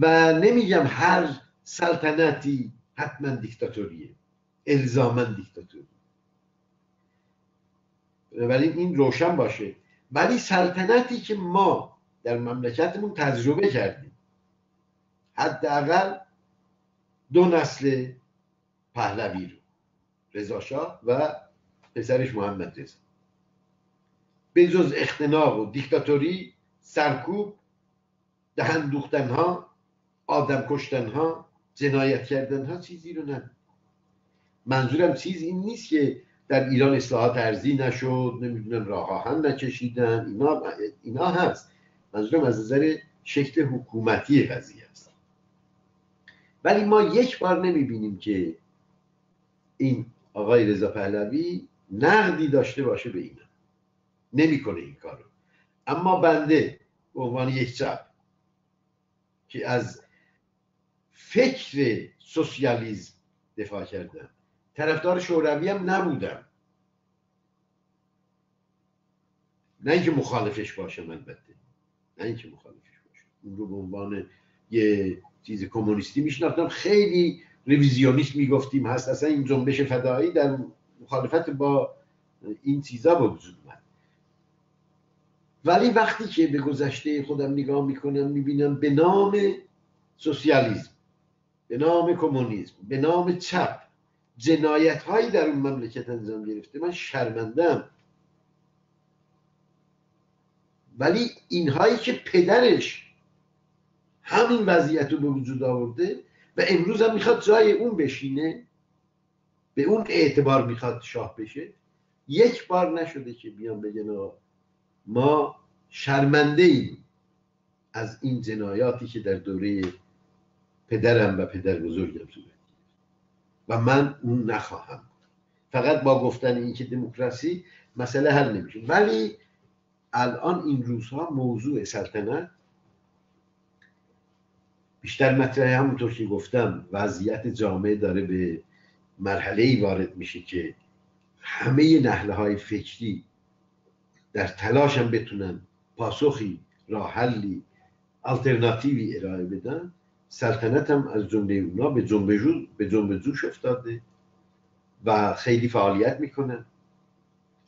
Speaker 2: و نمیگم هر سلطنتی حتما دیکتاتوریه. الزاما دیکتاتوری ولی این روشن باشه. ولی سلطنتی که ما در مملکتمون تجربه کردیم حداقل دو نسل پهلوی رو رضا و پسرش محمد رضا. به جز اختناق و دیکتاتوری سرکوب دهن دوختن ها آدم کشتن ها جنایت کردن ها چیزی رو نه منظورم چیز این نیست که در ایران اصلاحات ارزی نشد نمی‌دونم راه آهن نکشیدن اینا, اینا هست. منظورم از نظر شکل حکومتی قضیه است. ولی ما یک بار نمی‌بینیم که این آقای رضا پهلوی نقدی داشته باشه به اینا. نمی‌کنه این کارو. اما بنده به عنوان یک چپ که از فکر سوسیالیزم دفاع کردم. طرفدار شوروی هم نبودم. نه اینکه مخالفش باشم البته. نه اینکه مخالفش باشم اون رو به عنوان یه چیز کمونیستی میشناختم. خیلی ریویزیونیست می‌گفتیم هست. اصلا این جنبش فدایی در مخالفت با این چیزا با وجود اومد. ولی وقتی که به گذشته خودم نگاه می‌کنم می‌بینم به نام سوسیالیسم به نام کمونیسم به نام چپ جنایت هایی در اون مملکت انجام گرفته. من شرمندم ولی اینهایی که پدرش همین وضعیت رو به وجود آورده و امروز هم می‌خواد جای اون بشینه به اون اعتبار می‌خواد شاه بشه یک بار نشده که بیان بگن ما شرمنده ایم از این جنایاتی که در دوره پدرم و پدر بزرگم صورت و من اون نخواهم فقط با گفتن این که دموکراسی مسئله حل نمیشه. ولی الان این روزها موضوع سلطنت بیشتر مطرحه همونطور که گفتم وضعیت جامعه داره به مرحله ای وارد میشه که همه نحله های فکری در تلاش هم بتونن پاسخی راه حلی آلترناتیوی ارائه بدن سلطنت هم از جمله اونا به جنب به جنب جوش افتاده و خیلی فعالیت می‌کنن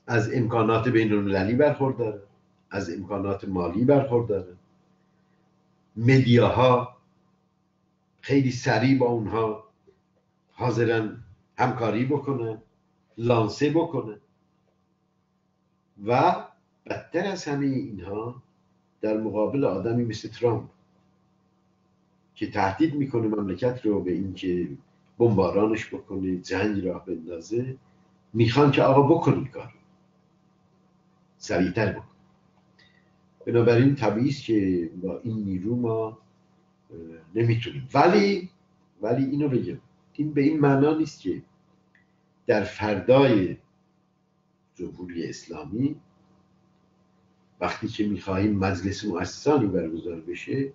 Speaker 2: از امکانات بین المللی برخورداره از امکانات مالی برخورداره. مدیاها خیلی سریع با اونها حاضرن همکاری بکنن لانسه بکنن و بدتر از همه اینها در مقابل آدمی مثل ترامپ که تهدید می‌کنه مملکت رو به اینکه بمبارانش بکنه جنگ راه بندازه می‌خوان که آقا بکنی کار سریعتر بکن بنابراین طبیعی که با این نیرو ما نمی‌تونیم. ولی ولی اینو بگم. این به این معنا نیست که در فردای جمهوری اسلامی وقتی که می‌خواهیم مجلس مؤسسانی برگزار بشه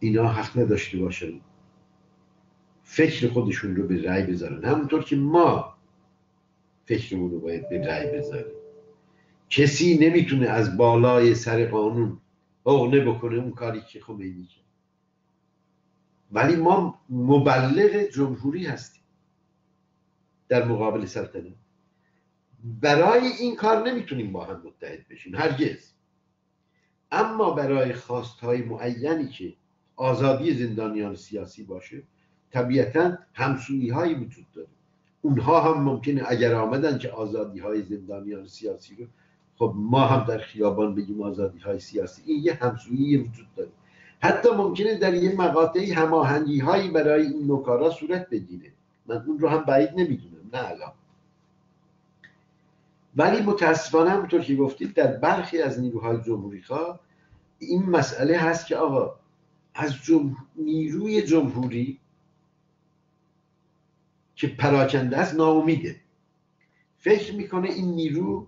Speaker 2: اینا حق نداشته باشن. فکر خودشون رو به رأی بذارن. همونطور که ما فکرمون رو باید به رأی بذاریم. کسی نمی‌تونه از بالای سر قانون عقنه بکنه اون کاری که خمینی کرد. ولی ما مبلغ جمهوری هستیم. در مقابل سلطنت. برای این کار نمی‌تونیم با هم متحد بشیم هرگز. اما برای خواستهای معینی که آزادی زندانیان سیاسی باشه طبیعتا همسویی هایی وجود داره. اونها هم ممکنه اگر آمدن که آزادی های زندانیان سیاسی رو خب ما هم در خیابان بگیم آزادی های سیاسی. این یه همسویی وجود داره. حتی ممکنه در یه مقاطعی هماهنگی هایی برای این نکارا صورت بگیره. من اون رو هم بعید نمی‌دونم. نه الان. ولی متاسفانه همونطور که گفتید در برخی از نیروهای جمهوری خواه این مسئله هست که آقا از نیروی جمهوری که پراکنده است ناامیده. فکر می‌کنه این نیرو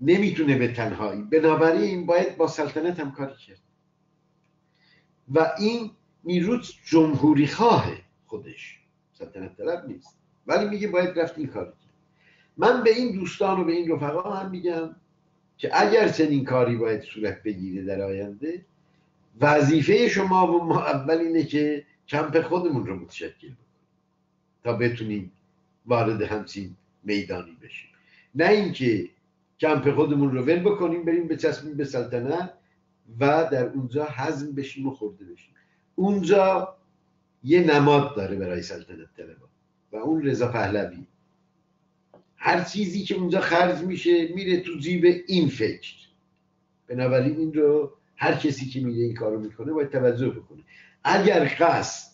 Speaker 2: نمی‌تونه به تنهایی بنابراین باید با سلطنت همکاری کرد. و این نیرو جمهوری خواه خودش. سلطنت طلب نیست. ولی میگه باید رفت این کار. کرد من به این دوستان و به این رفقا هم میگم که اگر چنین کاری باید صورت بگیره در آینده وظیفه شما و ما اول اینه که کمپ خودمون رو متشکل بکنیم تا بتونیم وارد همچین میدانی بشیم. نه اینکه کمپ خودمون رو ول بکنیم بریم به چسبیم به سلطنت و در اونجا حزم بشیم و خورده بشیم. اونجا یه نماد داره برای سلطنت طلبا و اون رضا پهلوی. هر چیزی که اونجا خرج میشه میره تو جیب این فکر. بنابراین این رو هر کسی که میره این کارو می‌کنه باید توجه بکنه. اگر قصد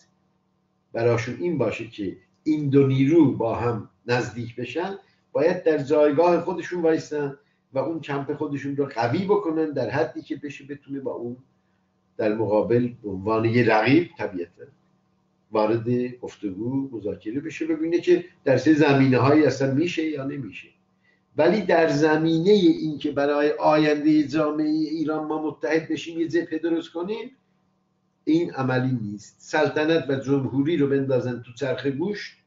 Speaker 2: براشون این باشه که این دو نیرو با هم نزدیک بشن باید در جایگاه خودشون وایستن و اون کمپ خودشون رو قوی بکنن در حدی که بشه بتونه با اون در مقابل به عنوان یه رقیب طبیعتا. وارد گفتگو مذاکره بشه ببینه که در سه زمینه هایی اصلا میشه یا نمیشه. ولی در زمینه این که برای آینده جامعه ایران ما متحد بشیم یه جبهه درست کنیم این عملی نیست. سلطنت و جمهوری رو بندازن تو چرخ گوش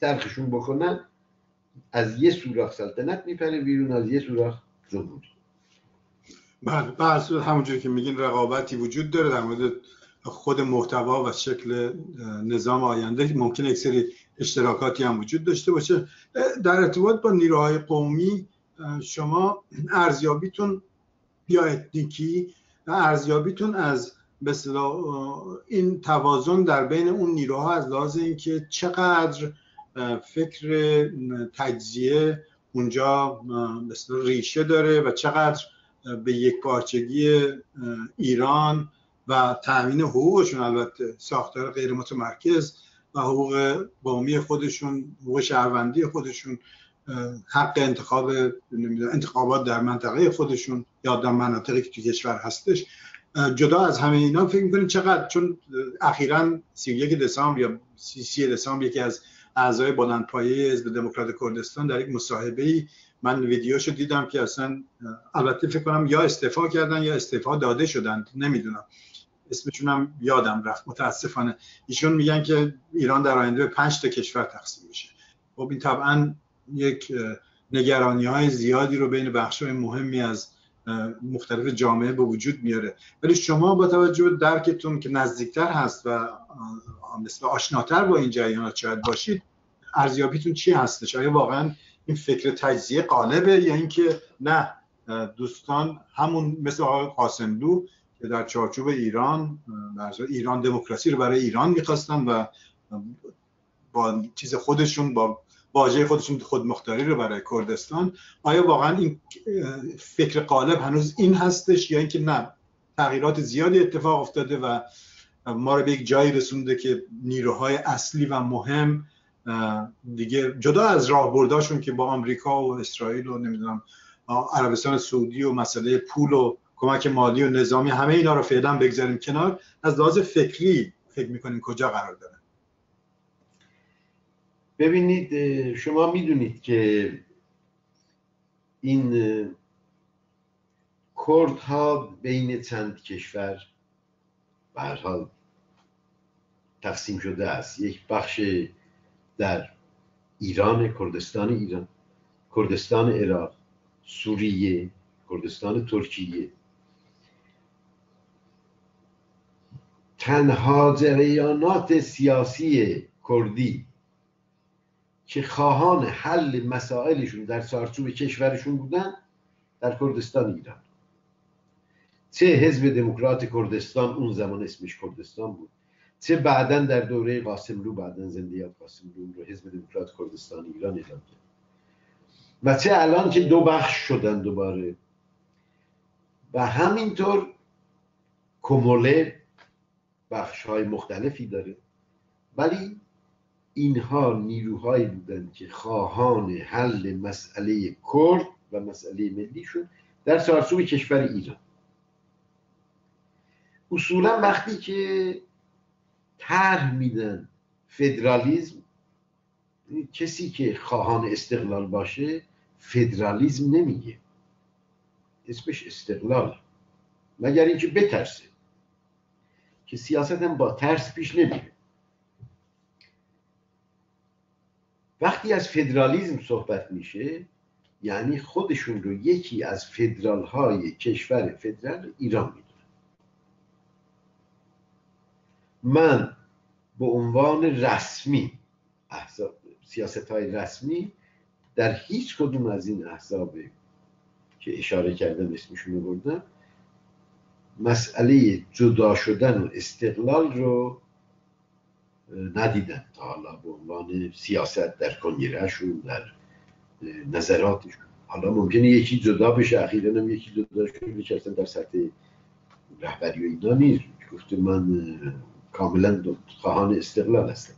Speaker 2: چرخشون بکنن از یه سوراخ سلطنت میپره بیرون از یه سوراخ جمهوری.
Speaker 1: بله بله همونجوری که میگین رقابتی وجود داره در مورد خود محتوا و شکل نظام آینده ممکن یک سری اشتراکاتی هم وجود داشته باشه. در ارتباط با نیروهای قومی شما ارزیابیتون یا اتنیکی ارزیابیتون از به این توازن در بین اون نیروها از لحاظ اینکه چقدر فکر تجزیه اونجا مثل ریشه داره و چقدر به یک پارچگی ایران و تأمین حقوقشون البته ساختار غیر متمرکز و حقوق قومی خودشون حقوق شهروندی خودشون حق انتخاب انتخابات در منطقه خودشون یا در مناطقی که تو کشور هستش. جدا از همه اینا فکر می‌کنید چقدر؟ چون اخیرا 31 دسامبر یا 30 دسامبر یکی از اعضای بلندپایه حزب دموکرات کردستان در یک مصاحبه ای من ویدیوشو دیدم که اصلا البته فکر کنم یا استعفا کردن یا استعفا داده شدن نمی‌دونم. اسمشون هم یادم رفت متاسفانه. ایشون میگن که ایران در آینده به پنج تا کشور تقسیم میشه. خب این طبعا یک نگرانی های زیادی رو بین بخش های مهمی از مختلف جامعه به وجود میاره. ولی شما با توجه به درکتون که نزدیکتر هست و مثل آشناتر با این جریانات شاید باشید ارزیابیتون چی هستش؟ آیا واقعا این فکر تجزیه قالبه یا اینکه نه دوستان همون مثل آقای قاسملو که در چارچوب ایران ایران دموکراسی رو برای ایران می‌خواستن و با چیز خودشون با واژه خودشون خودمختاری رو برای کردستان. آیا واقعا این فکر قالب هنوز این هستش یا اینکه نه؟ تغییرات زیادی اتفاق افتاده و ما رو به یک جایی رسونده که نیروهای اصلی و مهم دیگه جدا از راهبرداشون که با آمریکا و اسرائیل و نمی‌دونم عربستان سعودی و مسئله پول و کمک مالی و نظامی همه اینا رو فعلا بگذاریم کنار. از لحاظ فکری فکر می‌کنیم کجا قرار داره؟
Speaker 2: ببینید شما می‌دونید که این کردها بین چند کشور به حال تقسیم شده است. یک بخش در ایران کردستان ایران کردستان عراق سوریه کردستان ترکیه. تنها جریانات سیاسی کردی که خواهان حل مسائلشون در چارچوب کشورشون بودن در کردستان ایران. چه حزب دموکرات کردستان اون زمان اسمش کردستان بود. چه بعدا در دوره قاسملو بعدا زندیات قاسملو رو حزب دموکرات کردستان ایران اعلام کرد. و چه الان که دو بخش شدن دوباره. و همینطور کموله بخش های مختلفی داره. ولی اینها نیروهایی بودند که خواهان حل مسئله کرد و مسئله ملیشون در چارچوب کشور ایران. اصولا وقتی که طرح میدن فدرالیزم کسی که خواهان استقلال باشه فدرالیزم نمیگه. اسمش استقلال. مگر اینکه بترسه. که سیاست هم با ترس پیش نمیره. وقتی از فدرالیزم صحبت میشه یعنی خودشون رو یکی از فدرال های کشور فدرال ایران می‌دونن. من به عنوان رسمی احزاب سیاست های رسمی در هیچ کدوم از این احزاب که اشاره کردم اسمشون بردم مسئله جدا شدن و استقلال رو ندیدن تا حالا به عنوان سیاست در کنگرهشون در نظراتشون. حالا ممکنه یکی جدا بشه اخیرا هم یکی جدا شده که اصلا در سطح رهبری و اینا نیست. گفته من کاملا خواهان استقلال هستم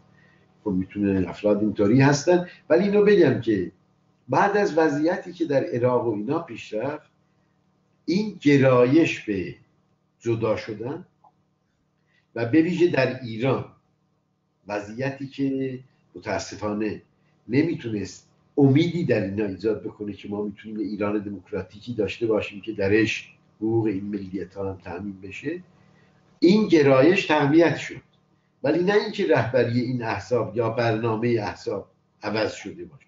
Speaker 2: خب می‌تونه افراد اینطوری هستن. ولی اینو بگم که بعد از وضعیتی که در عراق و اینا پیش رفت این گرایش به جدا شدن و به ویژه در ایران وضعیتی که متاسفانه نمی‌تونست امیدی در اینا ایجاد بکنه که ما می‌تونیم ایران دموکراتیکی داشته باشیم که درش حقوق این ملیت ها هم تأمین بشه این گرایش تقویت شد. ولی نه اینکه رهبری این احزاب یا برنامه احزاب عوض شده باشه.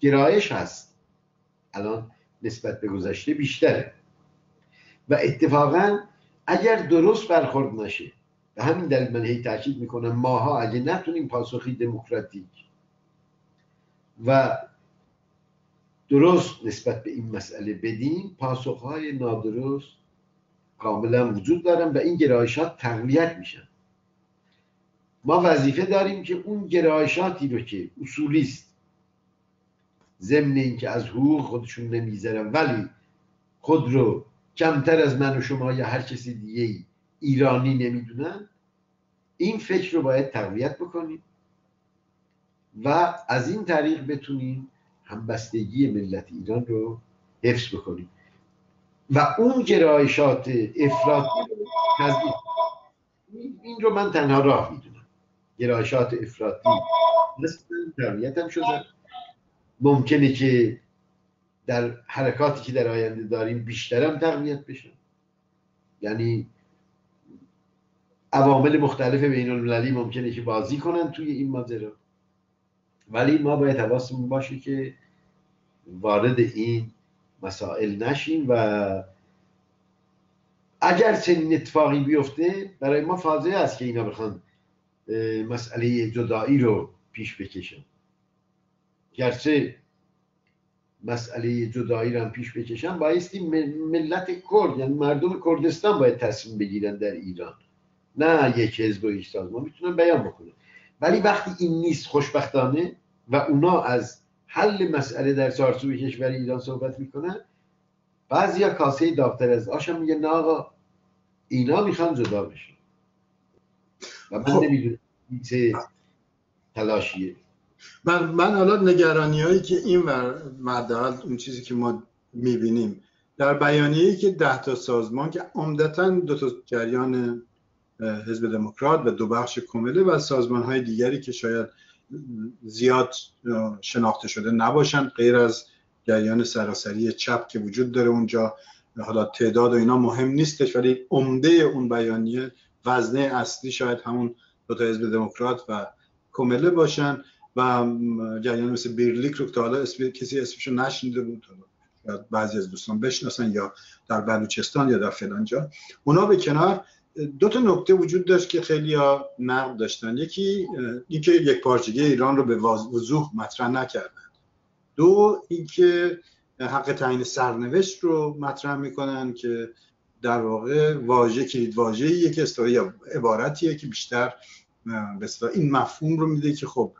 Speaker 2: گرایش هست. الان نسبت به گذشته بیشتره. و اتفاقا اگر درست برخورد نشه به همین دلیل من هی تاکید می‌کنم ماها اگه نتونیم پاسخی دموکراتیک و درست نسبت به این مسئله بدیم پاسخهای نادرست کاملا وجود دارن و این گرایشات تقویت میشن. ما وظیفه داریم که اون گرایشاتی رو که اصولیست ضمن اینکه از حقوق خودشون نمی‌ذارن ولی خود رو کمتر از من و شما یا هر کسی دیگه ای ایرانی نمی‌دونن این فکر رو باید تقویت بکنیم و از این طریق بتونیم همبستگی ملت ایران رو حفظ بکنیم. و اون گرایشات افراطی رو این رو من تنها راه می‌دونم. گرایشات افراطی. مثل تقویت هم شدن ممکنه که در حرکاتی که در آینده داریم بیشتر هم تقویت بشن یعنی عوامل مختلف بین المللی ممکنه که بازی کنن توی این ماجرا ولی ما باید حواسمون باشه که وارد این مسائل نشیم و اگر چنین اتفاقی بیفته برای ما فاضحه است که اینا بخوان مسئله جدایی رو پیش بکشن. گرچه مسئله جدایی رو هم پیش بکشن بایستی ملت کرد یعنی مردم کردستان باید تصمیم بگیرن در ایران. نه یک حزب و یک سازمان می‌تونن بیان بکنن. ولی وقتی این نیست خوشبختانه و اونا از حل مسئله در چارچوب کشور ایران صحبت می‌کنن بعضیا کاسه داغتر از آشم میگه نه آقا اینا می‌خوان جدا بشن. و من خب. نمی‌دونم چه تلاشیه.
Speaker 1: من من حالا نگرانی هایی که این ور اون چیزی که ما می‌بینیم در بیانیه‌ای که ده تا سازمان که عمدتا دو تا جریان حزب دموکرات و دو بخش کمله و سازمان های دیگری که شاید زیاد شناخته شده نباشند غیر از جریان سراسری چپ که وجود داره اونجا. حالا تعداد و اینا مهم نیستش ولی عمده اون بیانیه وزنه اصلی شاید همون دو تا حزب دموکرات و کمله باشن. و جریان مثل بیرلیک رو که حالا اسم کسی اسمشو نشنیده بود بعضی از دوستان بشناسن یا در بلوچستان یا در فلان جا. اونا به کنار دو تا نکته وجود داشت که خیلی ها نقد داشتن. یکی اینکه یک پارچگی ایران رو به وضوح مطرح نکردن. دو اینکه حق تعیین سرنوشت رو مطرح می‌کنن که در واقع واژه کلید واژه‌ایه که یا عبارتیه که بیشتر به این مفهوم رو میده که خب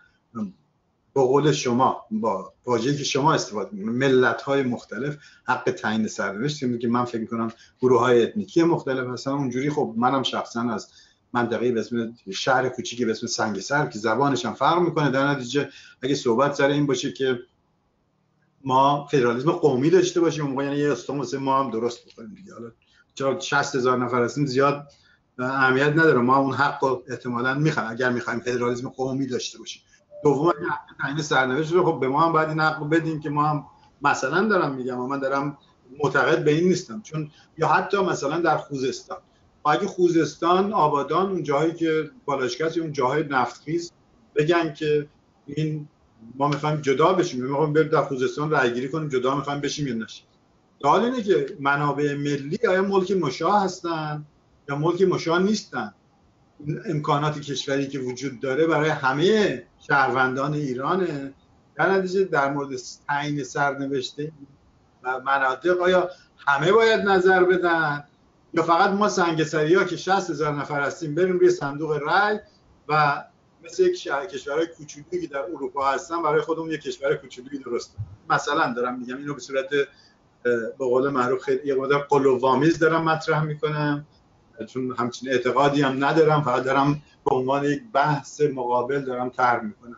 Speaker 1: با قول شما با واژه‌ای که شما استفاده می‌کنید ملت های مختلف حق تعیین سرنوشت که من فکر می‌کنم گروه های اتنیکی مختلف هستن. اونجوری خب منم شخصا از منطقه به اسم شهر کوچیکی به اسم سنگسر که زبانش هم فرق می‌کنه در نتیجه اگه صحبت سر این باشه که ما فدرالیسم قومی داشته باشیم موقع یعنی یه استان ما هم درست بکنیم دیگه. حالا چرا 60 هزار نفر هستیم زیاد اهمیت نداره. ما اون حق رو احتمالاً می‌خوایم اگر می‌خوایم فدرالیسم قومی داشته باشیم. دوم تعیین سرنوشت رو خب به ما هم باید این حق بدیم که ما هم مثلا دارم میگم من دارم معتقد به این نیستم. چون یا حتی مثلا در خوزستان. اگه خوزستان آبادان اون جایی که بالاشکست اون جاهای نفتخیز بگن که این ما می‌خوایم جدا بشیم. می‌خوایم بریم در خوزستان رای گیری کنیم جدا می‌خوایم بشیم یا نشیم. سوال اینه که منابع ملی آیا ملک مشاه هستن یا ملک مشاه نیستن؟ امکانات کشوری که وجود داره برای همه شهروندان ایرانه. در نتیجه در مورد تعیین سرنوشته و مناطق آیا همه باید نظر بدن؟ یا فقط ما سنگسری ها که 60 هزار نفر هستیم بریم روی صندوق رای و مثل یک کشورهای کوچولویی که در اروپا هستن برای خودمون یک کشور کوچولویی درست مثلا دارم میگم اینو به صورت به قول معروف خیلی یه مدر قلووامیز دارم مطرح می‌کنم. چون همچین اعتقادی هم ندارم فقط دارم به عنوان یک بحث مقابل دارم طرح می‌کنم.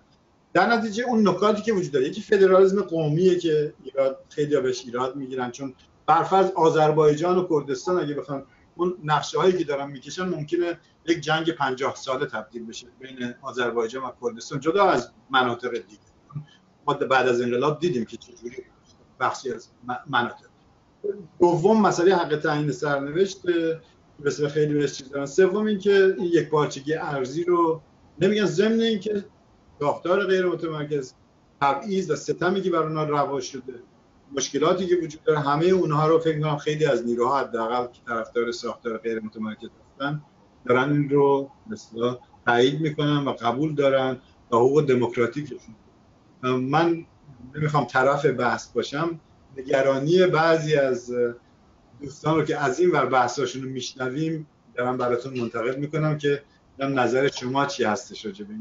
Speaker 1: در نتیجه اون نکاتی که وجود داره یکی فدرالیسم قومیه که ایراد خیلی بهش ایراد می‌گیرن چون برفرض آذربایجان و کردستان اگه بخوان اون نقشه هایی که دارن می‌کشن ممکنه یک جنگ پنجاه ساله تبدیل بشه بین آذربایجان و کردستان جدا از مناطق دیگه. ما بعد از انقلاب دیدیم که چجوری بخشی از مناطق. دوم مسئله حق تعیین سرنوشت مثل خیلی بهش چیز دارن. سوم اینکه این یک پارچگی ارزی رو نمیگن ضمن اینکه ساختار غیر متمرکز تبعیض و ستمی که بر اونها روا شده. مشکلاتی که وجود داره همه اونها رو فکر کنم خیلی از نیروها حداقل که طرفدار ساختار غیر متمرکز هستن دارن این رو مثلا تایید می‌کنن و قبول دارن و حقوق دموکراتیکشون. من نمی‌خوام طرف بحث باشم. نگرانی بعضی از دوستان رو که از این ور بحثاشون رو میشنویم دارم براتون منتقل می‌کنم که نظر شما چی هستش راجع به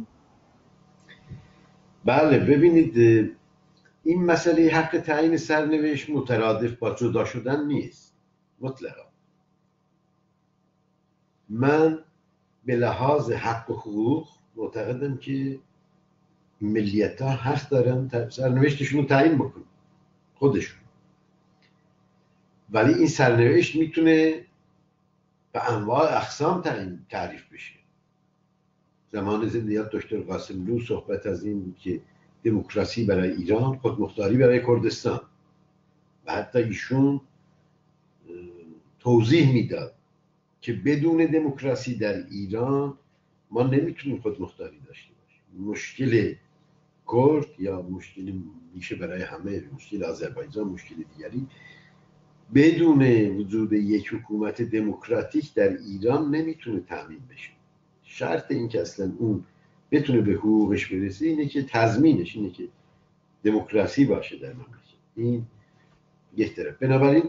Speaker 2: بله ببینید این مسئله حق تعیین سرنوشت مترادف با جدا شدن نیست مطلقا. من به لحاظ حق و حقوق معتقدم که ملیت ها حق دارن سرنوشتشون رو تعیین بکنن خودشون. ولی این سرنوشت می‌تونه به انواع اقسام تعریف بشه. زمان زندیات دکتر قاسم لو صحبت از این که دموکراسی برای ایران خودمختاری برای کردستان. و حتی ایشون توضیح می‌داد که بدون دموکراسی در ایران ما نمی‌تونیم خودمختاری داشته باشیم. مشکل کرد یا مشکل میشه برای همه؟ مشکل آذربایجان مشکل دیگری. بدون وجود یک حکومت دموکراتیک در ایران نمی‌تونه تامین بشه. شرط این که اصلا اون بتونه به حقوقش برسه اینه که تضمینش اینه که دموکراسی باشه در مملکت. این یک طرف. بنابراین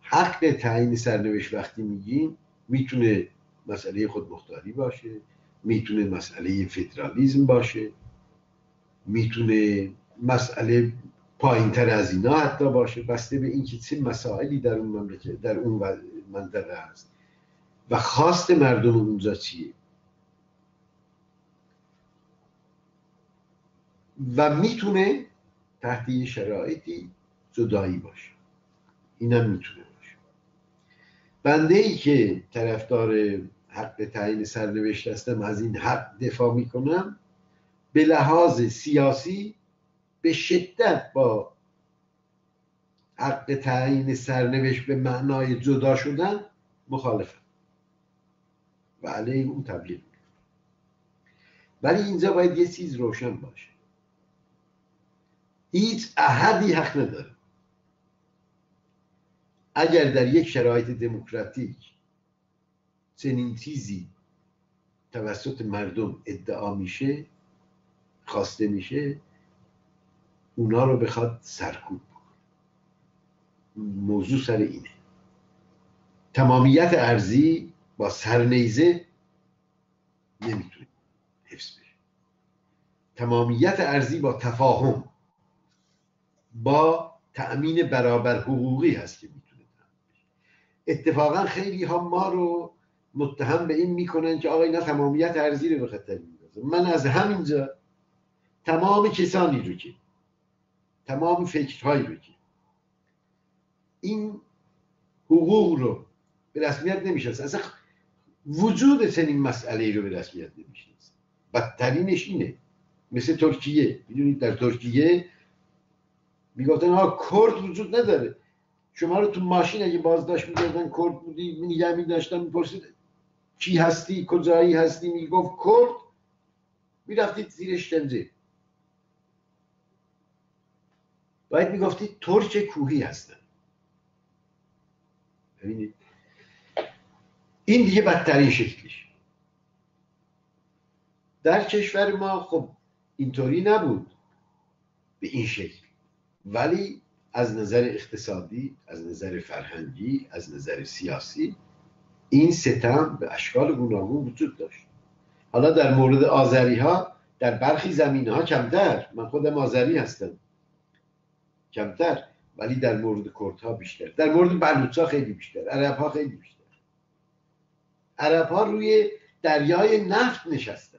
Speaker 2: حق تعیین سرنوشت وقتی میگیم می‌تونه مسئله خودمختاری باشه می‌تونه مسئله فدرالیزم باشه می‌تونه مسئله پایین تر از اینا حتی باشه. بسته به اینکه چه مسائلی در اون مملکت در اون منطقه هست. و خواست مردم اونجا چیه؟ و می‌تونه تحت یه شرایطی جدایی باشه. اینم می‌تونه باشه. بنده ای که طرفدار حق تعیین سرنوشت هستم از این حق دفاع می‌کنم به لحاظ سیاسی به شدت با حق تعیین سرنوشت به معنای جدا شدن مخالفم. و علیه اون تبلیغ. ولی اینجا باید یه چیز روشن باشه. هیچ احدی حق نداره. اگر در یک شرایط دموکراتیک چنین چیزی توسط مردم ادعا میشه خواسته میشه اونا رو بخواد سرکوب موضوع سر اینه. تمامیت ارزی با سرنیزه نمی‌تونه حفظ بشه. تمامیت ارزی با تفاهم با تأمین برابر حقوقی هست که می‌تونه اتفاقا خیلی ها ما رو متهم به این می‌کنن که آقا اینا تمامیت ارزی رو به خطر من از همینجا تمام کسانی رو که تمام فکرهایی رو که این حقوق رو به رسمیت نمی‌شناسن اصلا وجود چنین مسئله رو به رسمیت نمی‌شناسن بدترینش اینه. مثل ترکیه. می‌دونید در ترکیه می‌گفتن ها کرد وجود نداره. شما رو تو ماشین اگه بازداشت می‌کردن کرد بودی نگه میداشتن می‌پرسید کی هستی؟ کجایی هستی؟ می‌گفت کرد. می‌رفتید زیر شکنجه. باید می‌گفتید ترک کوهی هستن. ببینید. این دیگه بدترین شکلش. در کشور ما خب اینطوری نبود به این شکل. ولی از نظر اقتصادی از نظر فرهنگی از نظر سیاسی این ستم به اشکال گوناگون وجود داشت. حالا در مورد آذری ها در برخی زمین ها کمتر. من خودم آذری هستم. کمتر ولی در مورد کردها بیشتر. در مورد بلوچ خیلی بیشتر عرب ها خیلی بیشتر. عرب ها روی دریای نفت نشستن.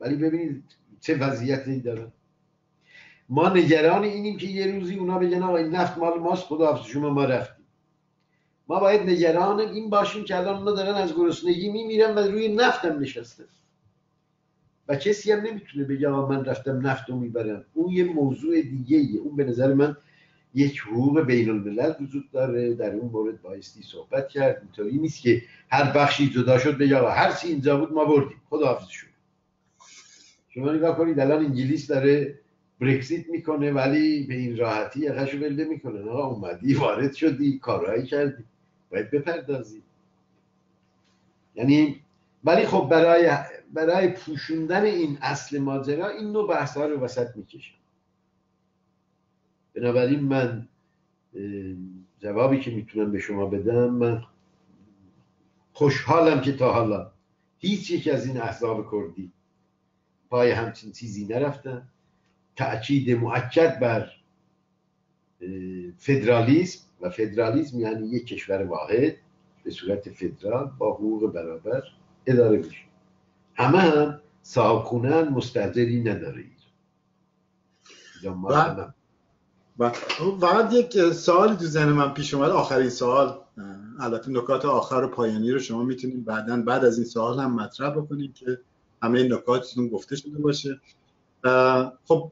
Speaker 2: ولی ببینید چه وضعیتی دارن ما نگران اینیم که یه روزی اونا بگن آقا این نفت مال ماست خدا شما ما رفتیم. ما باید نگران این باشیم که الان اونا دارن از گرسنگی میمیرن و روی نفتم نشستن. و کسی هم نمی‌تونه بگه آقا من رفتم نفت رو می‌برم. اون یه موضوع دیگه ایه. اون به نظر من یک حقوق بین الملل وجود داره. در اون مورد بایستی صحبت کرد. اینطوری نیست که هر بخشی جدا شد بگه آقا هر چی اینجا بود ما بردیم. خدا شد شما نگاه کنید الان انگلیس داره برکزیت می‌کنه ولی به این راحتی یقشو بلده می‌کنه. آقا اومدی وارد شدی کارهایی کردی. باید بپردازی. یعنی ولی خب برای برای پوشوندن این اصل ماجرا این نوع بحث ها رو وسط می‌کشم. بنابراین من جوابی که می‌تونم به شما بدم من خوشحالم که تا حالا هیچ یک از این احزاب کردی پای همچین چیزی نرفتن. تأکید معکد بر فدرالیسم و فدرالیسم یعنی یک کشور واحد به صورت فدرال با حقوق برابر اداره میشه. همه هم صاحب خونن مستجری نداره
Speaker 1: فقط یک سوالی تو ذهن من پیش اومد آخرین سوال. البته نکات آخر و پایانی رو شما می‌تونید بعدا بعد از این سوال هم مطرح بکنید که همه این نکاتتون گفته شده باشه. خب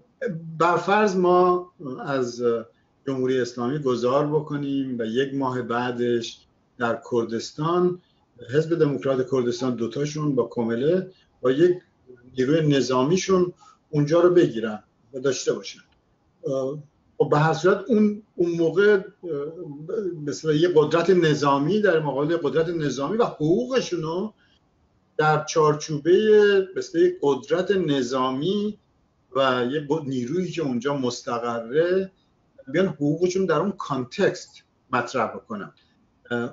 Speaker 1: برفرض ما از جمهوری اسلامی گذار بکنیم و یک ماه بعدش در کردستان حزب دموکرات کردستان دوتاشون با کمله با یک نیروی نظامیشون اونجا رو بگیرن و داشته باشن. خب به هر صورت اون اون موقع مثلا یه قدرت نظامی در مقابل قدرت نظامی و حقوقشون رو در چارچوبه مثل قدرت نظامی و یه نیرویی که اونجا مستقره بیان حقوقشون در اون کانتکست مطرح بکنن.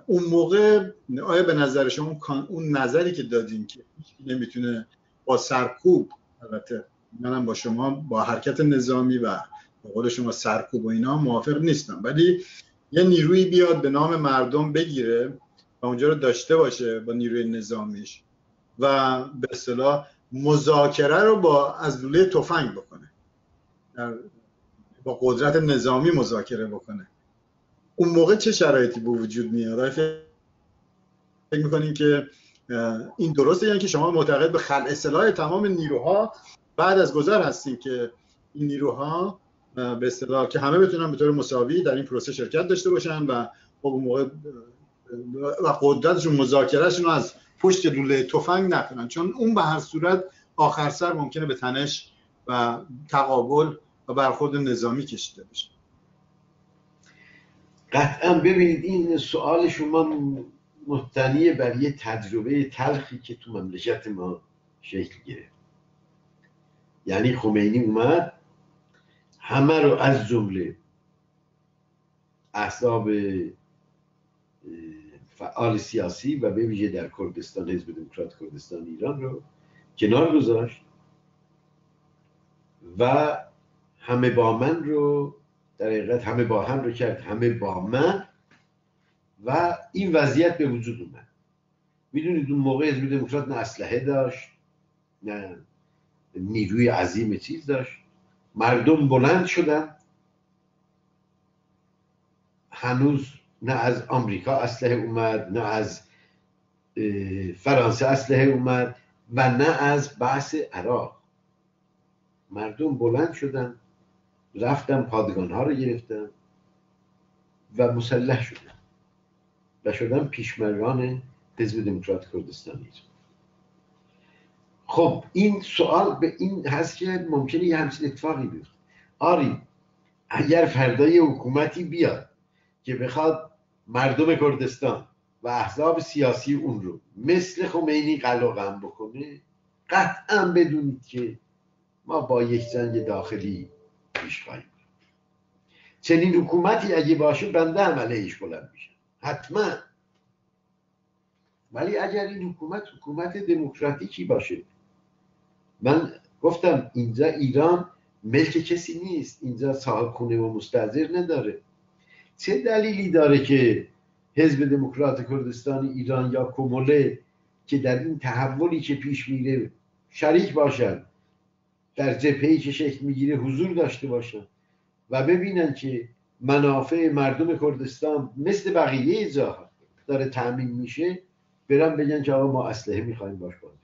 Speaker 1: اون موقع آیا به نظر شما اون نظری که دادین که نمی‌تونه با سرکوب البته منم با شما با حرکت نظامی و به قول شما سرکوب و اینا موافق نیستم. ولی یه نیروی بیاد به نام مردم بگیره و اونجا رو داشته باشه با نیروی نظامیش و به اصطلاح مذاکره رو با از لوله تفنگ بکنه. با قدرت نظامی مذاکره بکنه. اون موقع چه شرایطی به وجود میاد؟ فکر می‌کنین که این درسته؟ یعنی که شما معتقد به خلع اصلاح تمام نیروها بعد از گذر هستیم که این نیروها به اصطلاح که همه بتونن به طور مساوی در این پروسه شرکت داشته باشن و خب موقع و قدرتشون مذاکرهشون از پشت لوله تفنگ نکنن. چون اون به هر صورت آخر سر ممکنه به تنش و تقابل و برخورد نظامی کشیده بشه.
Speaker 2: قطعا ببینید این سوال شما مبتنی بر یه تجربه تلخی که تو مملکت ما شکل گرفت. یعنی خمینی اومد همه رو از جمله احزاب فعال سیاسی و به ویژه در کردستان حزب دموکرات کردستان ایران رو کنار گذاشت و همه با من رو در حقیقت همه با هم رو کرد همه با من و این وضعیت به وجود اومد. می‌دونید اون موقع حزب دموکرات نه اسلحه داشت نه نیروی عظیم چیز داشت. مردم بلند شدن. هنوز نه از آمریکا اسلحه اومد نه از فرانسه اسلحه اومد و نه از بحث عراق. مردم بلند شدن. رفتن پادگان ها رو گرفتن و مسلح شدن و شدن پیشمران حزب دموکرات کردستانی خب این سوال به این هست که ممکنه یه همچین اتفاقی بیفته. آری اگر فردای حکومتی بیاد که بخواد مردم کردستان و احزاب سیاسی اون رو مثل خمینی قلقم بکنه قطعا بدونید که ما با یک جنگ داخلی پیش خواهیم چنین حکومتی اگه باشه بنده هم علیهش بلند میشه. حتما. ولی اگر این حکومت حکومت دموکراتیکی باشه. من گفتم اینجا ایران ملک کسی نیست. اینجا صاحب خونه و مستظر نداره. چه دلیلی داره که حزب دموکرات کردستان ایران یا کوموله که در این تحولی که پیش میره شریک باشن؟ در جبهه که شکل می‌گیره حضور داشته باشن و ببینن که منافع مردم کردستان مثل بقیه جاها داره تأمین میشه برن بگن که آقا ما اسلحه می‌خوایم باش بازی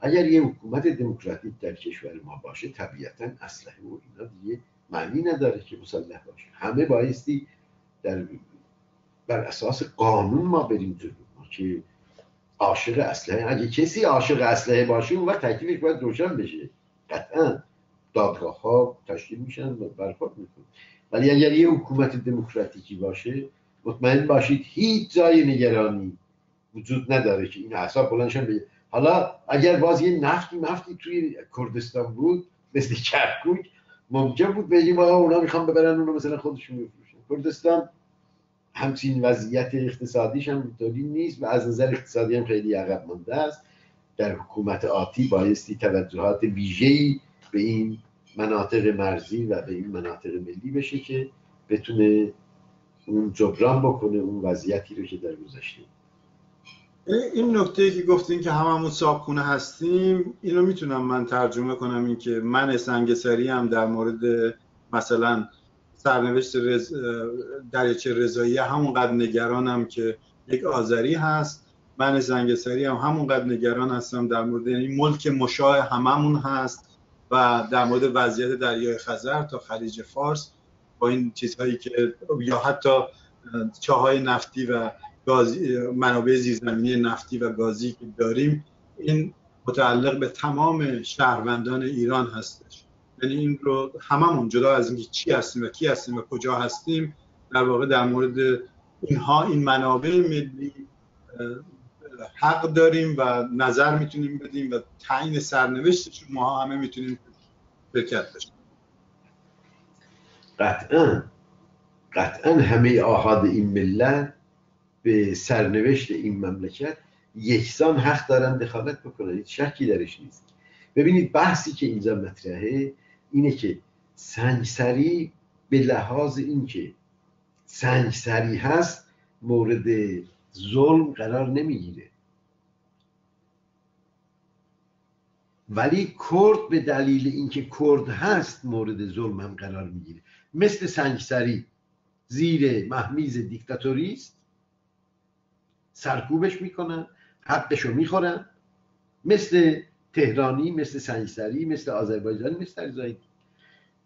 Speaker 2: اگر یه حکومت دموکراتیک در کشور ما باشه طبیعتا اسلحه و اینا دیگه معنی نداره که مسلح باشه. همه بایستی در بر اساس قانون ما بریم جلو. که عاشق اسلحه اگه کسی عاشق اسلحه باشه اون وقت تکلیفش باید روشن بشه. قطعا دادگاه ها تشکیل میشن و برخورد می‌کنن. ولی اگر یه حکومت دموکراتیکی باشه مطمئن باشید هیچ جای نگرانی وجود نداره که این احساب بلندشن بگه حالا اگر باز یه نفتی مفتی توی کردستان بود مثل کرکوک ممکن بود بگیم آقا اونا می‌خوان ببرن اونو مثلا خودشون بفروشن کردستان همچین وضعیت اقتصادیش هم اینطوری نیست و از نظر اقتصادی هم خیلی عقب مانده است. در حکومت آتی بایستی توجهات ویژه‌ای به این مناطق مرزی و به این مناطق ملی بشه که بتونه اون جبران بکنه اون وضعیتی رو که در گذشته.
Speaker 1: این نکته که گفتین که هممون صابخونه هستیم اینو می‌تونم من ترجمه کنم این که من سنگسری هم در مورد مثلا سرنوشت رز... دریچه رضایی همونقدر نگرانم که یک آذری هست. من سنگسری هم همونقدر نگران هستم در مورد این ملک مشاه هممون هست و در مورد وضعیت دریای خزر تا خلیج فارس با این چیزهایی که یا حتی چاهای نفتی و گازی منابع زیرزمینی نفتی و گازی که داریم این متعلق به تمام شهروندان ایران هستش. یعنی این رو هممون جدا از اینکه چی هستیم و کی هستیم و کجا هستیم در واقع در مورد اینها این منابع ملی حق داریم و نظر می‌تونیم بدیم و تعیین سرنوشتش ما همه می‌تونیم شرکت داشتیم
Speaker 2: قطعا قطعا همه آهاد این ملت به سرنوشت این مملکت یکسان حق دارن دخالت بکنن. هیچ شکی درش نیست. ببینید بحثی که اینجا مطرحه اینه که سنگسری به لحاظ اینکه سنگسری هست مورد ظلم قرار نمی‌گیره. ولی کرد به دلیل اینکه کرد هست مورد ظلم هم قرار می‌گیره. مثل سنگسری زیر محمیز دیکتاتوری است سرکوبش می‌کنن حقشو می‌خورن. مثل تهرانی مثل سنگسری مثل آذربایجانی مثل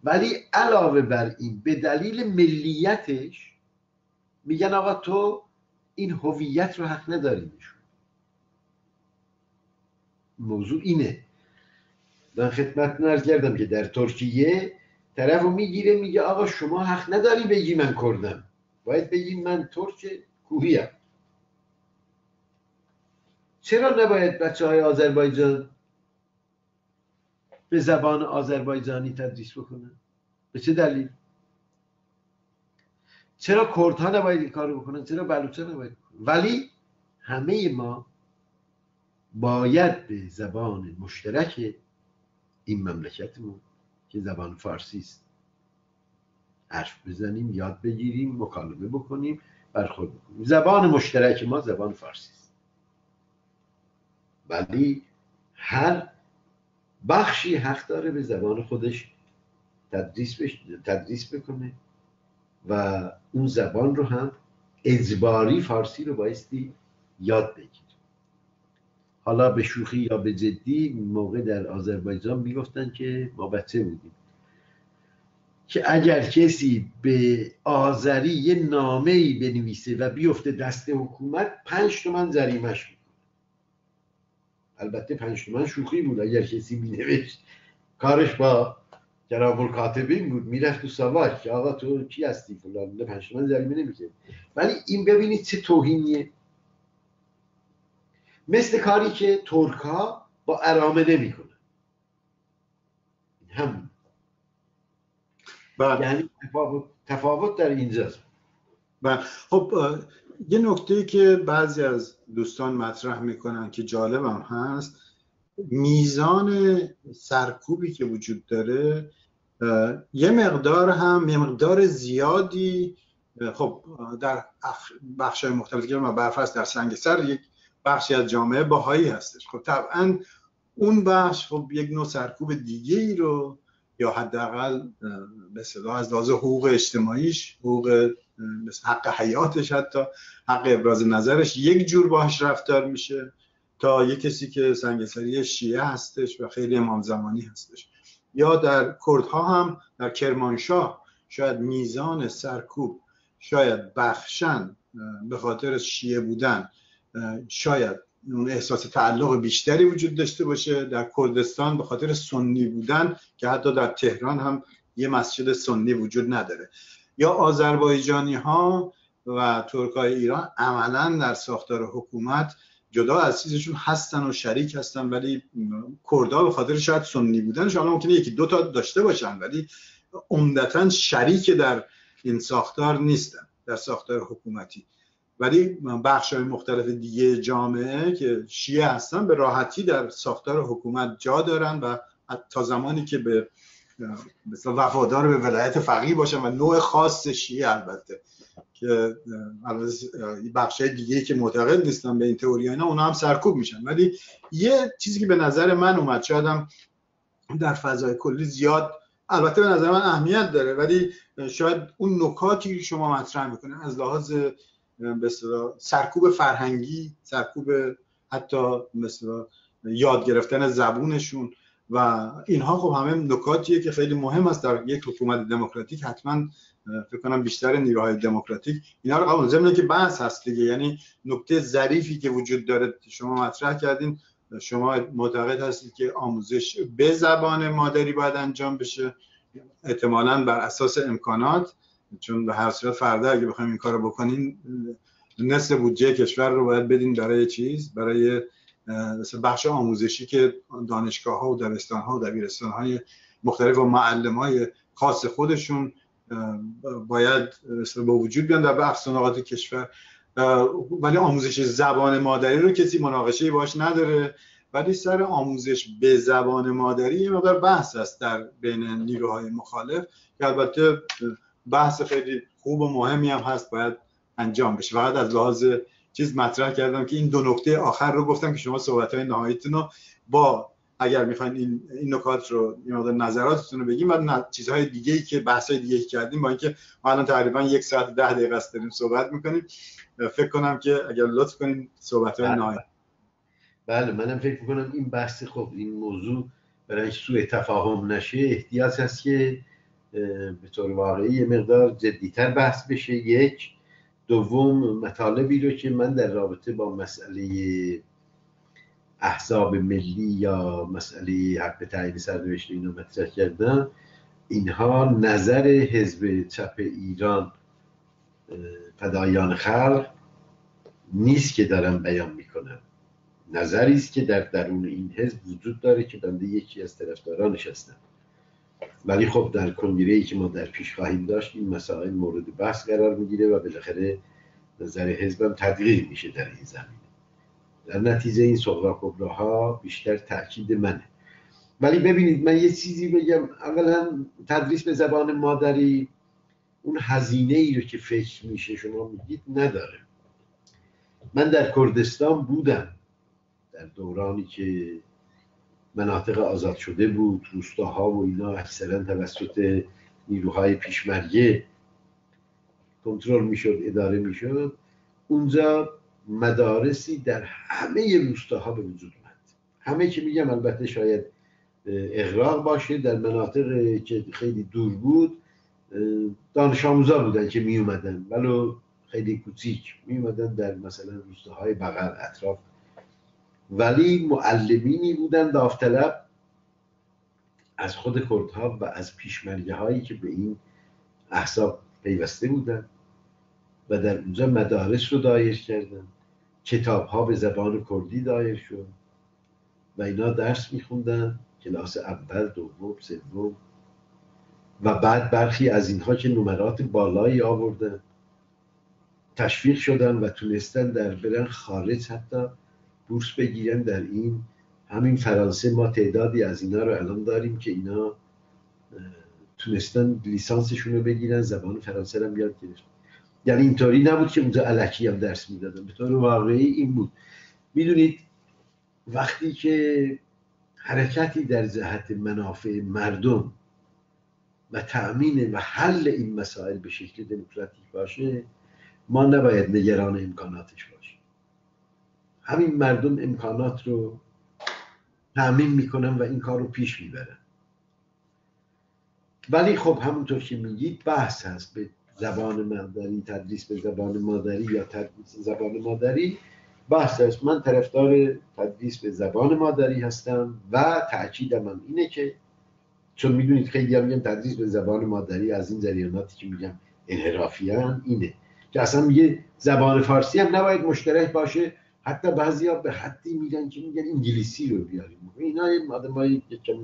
Speaker 2: ولی علاوه بر این به دلیل ملیتش میگن آقا تو این هویت رو حق نداری نشون موضوع اینه. من خدمت نرز کردم که در ترکیه طرف رو می‌گیره میگه آقا شما حق نداری بگی من کردم باید بگی من ترک کوهیم چرا نباید بچه های آذربایجان به زبان آذربایجانی تدریس بکنن به چه دلیل چرا کردها نباید این کارو بکنن چرا بلوچا نباید ولی همه ما باید به زبان مشترک این مملکتمون که زبان فارسی است. حرف بزنیم یاد بگیریم مکالمه بکنیم برخورد بکنیم. زبان مشترک ما زبان فارسی است. ولی هر بخشی حق داره به زبان خودش تدریس, تدریس بکنه و اون زبان رو هم اجباری فارسی رو بایستی یاد بگیر حالا به شوخی یا به جدی موقع در آذربایجان می‌گفتن که ما بچه بودیم. که اگر کسی به آذری یه نامه ای بنویسه و بیفته دست حکومت پنج تومن زریمش می‌کنه. البته پنج تومن شوخی بود. اگر کسی مینوشت کارش با جناب الکاتبین بود می‌رفت تو سواج که آقا تو کی هستی فلان؟ پنج تومن زریمه نمیشه ولی این ببینید چه توهینیه. مثل کاری که ترک ها با ارامه می‌کنن هم بله. یعنی تفاوت, تفاوت در اینجاست
Speaker 1: بله. خب یه نکته که بعضی از دوستان مطرح می‌کنن که جالبم هست میزان سرکوبی که وجود داره یه مقدار هم یه مقدار زیادی خب در بخش مختلفی که برفرست در سنگسر یک بخشی از جامعه باهایی هستش. خب طبعا اون بخش خب یک نوع سرکوب دیگه ای رو یا حداقل به از لحاظ حقوق اجتماعیش حقوق حق حیاتش حتی حق ابراز نظرش یک جور باهاش رفتار میشه تا یک کسی که سنگسری شیعه هستش و خیلی امام زمانی هستش. یا در کردها هم در کرمانشاه شاید میزان سرکوب شاید بخشن به خاطر شیعه بودن شاید اون احساس تعلق بیشتری وجود داشته باشه در کردستان به خاطر سنی بودن که حتی در تهران هم یه مسجد سنی وجود نداره. یا آذربایجانی ها و ترکای ایران عملا در ساختار حکومت جدا از چیزشون هستن و شریک هستن ولی کردها به خاطر شاید سنی بودن حالا ممکنه یکی دو تا داشته باشن ولی عمدتا شریک در این ساختار نیستن در ساختار حکومتی. ولی بخش های مختلف دیگه جامعه که شیعه هستن به راحتی در ساختار حکومت جا دارن و تا زمانی که به مثلا وفادار به ولایت فقیه باشن و نوع خاص شیعه البته که بخش دیگه که معتقد نیستن به این تئوری اینا اونا هم سرکوب میشن. ولی یه چیزی که به نظر من اومد شاید در فضای کلی زیاد البته به نظر من اهمیت داره ولی شاید اون نکاتی که شما مطرح می‌کنه از لحاظ به سرکوب فرهنگی سرکوب حتی مثلا یاد گرفتن زبونشون و اینها خب همه نکاتیه که خیلی مهم است در یک حکومت دموکراتیک. حتما فکر کنم بیشتر نیروهای دموکراتیک اینا رو قبول ضمن که بحث هست دیگه. یعنی نکته ظریفی که وجود داره شما مطرح کردین شما معتقد هستید که آموزش به زبان مادری باید انجام بشه احتمالا بر اساس امکانات. چون به هر صورت فردا اگه بخوایم این کارو بکنین نصف بودجه کشور رو باید بدین برای چیز؟ برای بخش آموزشی که دانشگاه ها و دبستان ها و دبیرستان های مختلف و معلم های خاص خودشون باید با وجود بیان در بخش کشور. ولی آموزش زبان مادری رو کسی مناقشه باش نداره. ولی سر آموزش به زبان مادری یه مقدار بحث است در بین نیروهای مخالف که البته بحث خیلی خوب و مهمی هم هست باید انجام بشه فقط از لحاظ چیز مطرح کردم که این دو نکته آخر رو گفتم که شما صحبت های نهاییتون رو با اگر می‌خواین این, این نکات رو این نظراتتون رو بگیم و چیزهای دیگه ای که بحث های دیگه ای کردیم با اینکه ما الان تقریبا یک ساعت ده دقیقه است داریم صحبت می‌کنیم فکر کنم که اگر لطف کنیم صحبت های بله. نهایی
Speaker 2: بله منم فکر می‌کنم این بحث خب این موضوع برای سوء تفاهم نشه احتیاج هست که به طور واقعی مقدار جدیتر بحث بشه. یک دوم مطالبی رو که من در رابطه با مسئله احزاب ملی یا مسئله حق تعیین سرنوشت اینو مطرح کردم اینها نظر حزب چپ ایران فدایان خلق نیست که دارم بیان می‌کنم نظری است که در درون این حزب وجود داره که بنده یکی از طرفدارانش هستم ولی خب در کنگره ای که ما در پیش خواهیم داشت این مسائل مورد بحث قرار می‌گیره و بالاخره نظر حزبم تدقیق میشه در این زمینه. در نتیجه این صغرا ها بیشتر تاکید منه. ولی ببینید من یه چیزی بگم. اولا تدریس به زبان مادری اون هزینه ای رو که فکر میشه شما میگید نداره. من در کردستان بودم در دورانی که مناطق آزاد شده بود روستاها و اینا اکثرا توسط نیروهای پیشمرگه کنترل می‌شد اداره می‌شد. اونجا مدارسی در همه روستاها به وجود اومد. همه که میگم البته شاید اغراق باشه در مناطق که خیلی دور بود دانش آموزا بودن که می اومدن ولو خیلی کوچیک می اومدن در مثلا روستاهای بغل اطراف. ولی معلمینی بودن داوطلب از خود کردها و از پیشمرگه هایی که به این احساب پیوسته بودن و در اونجا مدارس رو دایر کردن کتاب ها به زبان کردی دایر شد و اینا درس میخوندن کلاس اول دوم سوم و بعد برخی از اینها که نمرات بالایی آوردن تشویق شدن و تونستن در برن خارج حتی بورس بگیرن در این همین فرانسه ما تعدادی از اینا رو الان داریم که اینا تونستن لیسانسشون رو بگیرن زبان فرانسه رو یاد گرفتن. یعنی اینطوری نبود که اونجا علکی هم درس می‌دادن. به طور واقعی این بود. می‌دونید وقتی که حرکتی در جهت منافع مردم و تأمین و حل این مسائل به شکل دموکراتیک باشه ما نباید نگران امکاناتش باشیم. همین مردم امکانات رو تأمین می‌کنن و این کار رو پیش می‌برن. ولی خب همونطور که میگید بحث هست به زبان مادری تدریس به زبان مادری یا تدریس زبان مادری. بحث هست. من طرفدار تدریس به زبان مادری هستم و تاکیدم هم اینه که چون می‌دونید خیلی هم میگن تدریس به زبان مادری از این جریاناتی که میگم انحرافی اینه. که اصلا میگه زبان فارسی هم نباید مشترک باشه. حتی بعضی ها به حدی میگن که میگن انگلیسی رو بیاریم. اینا آدمایی که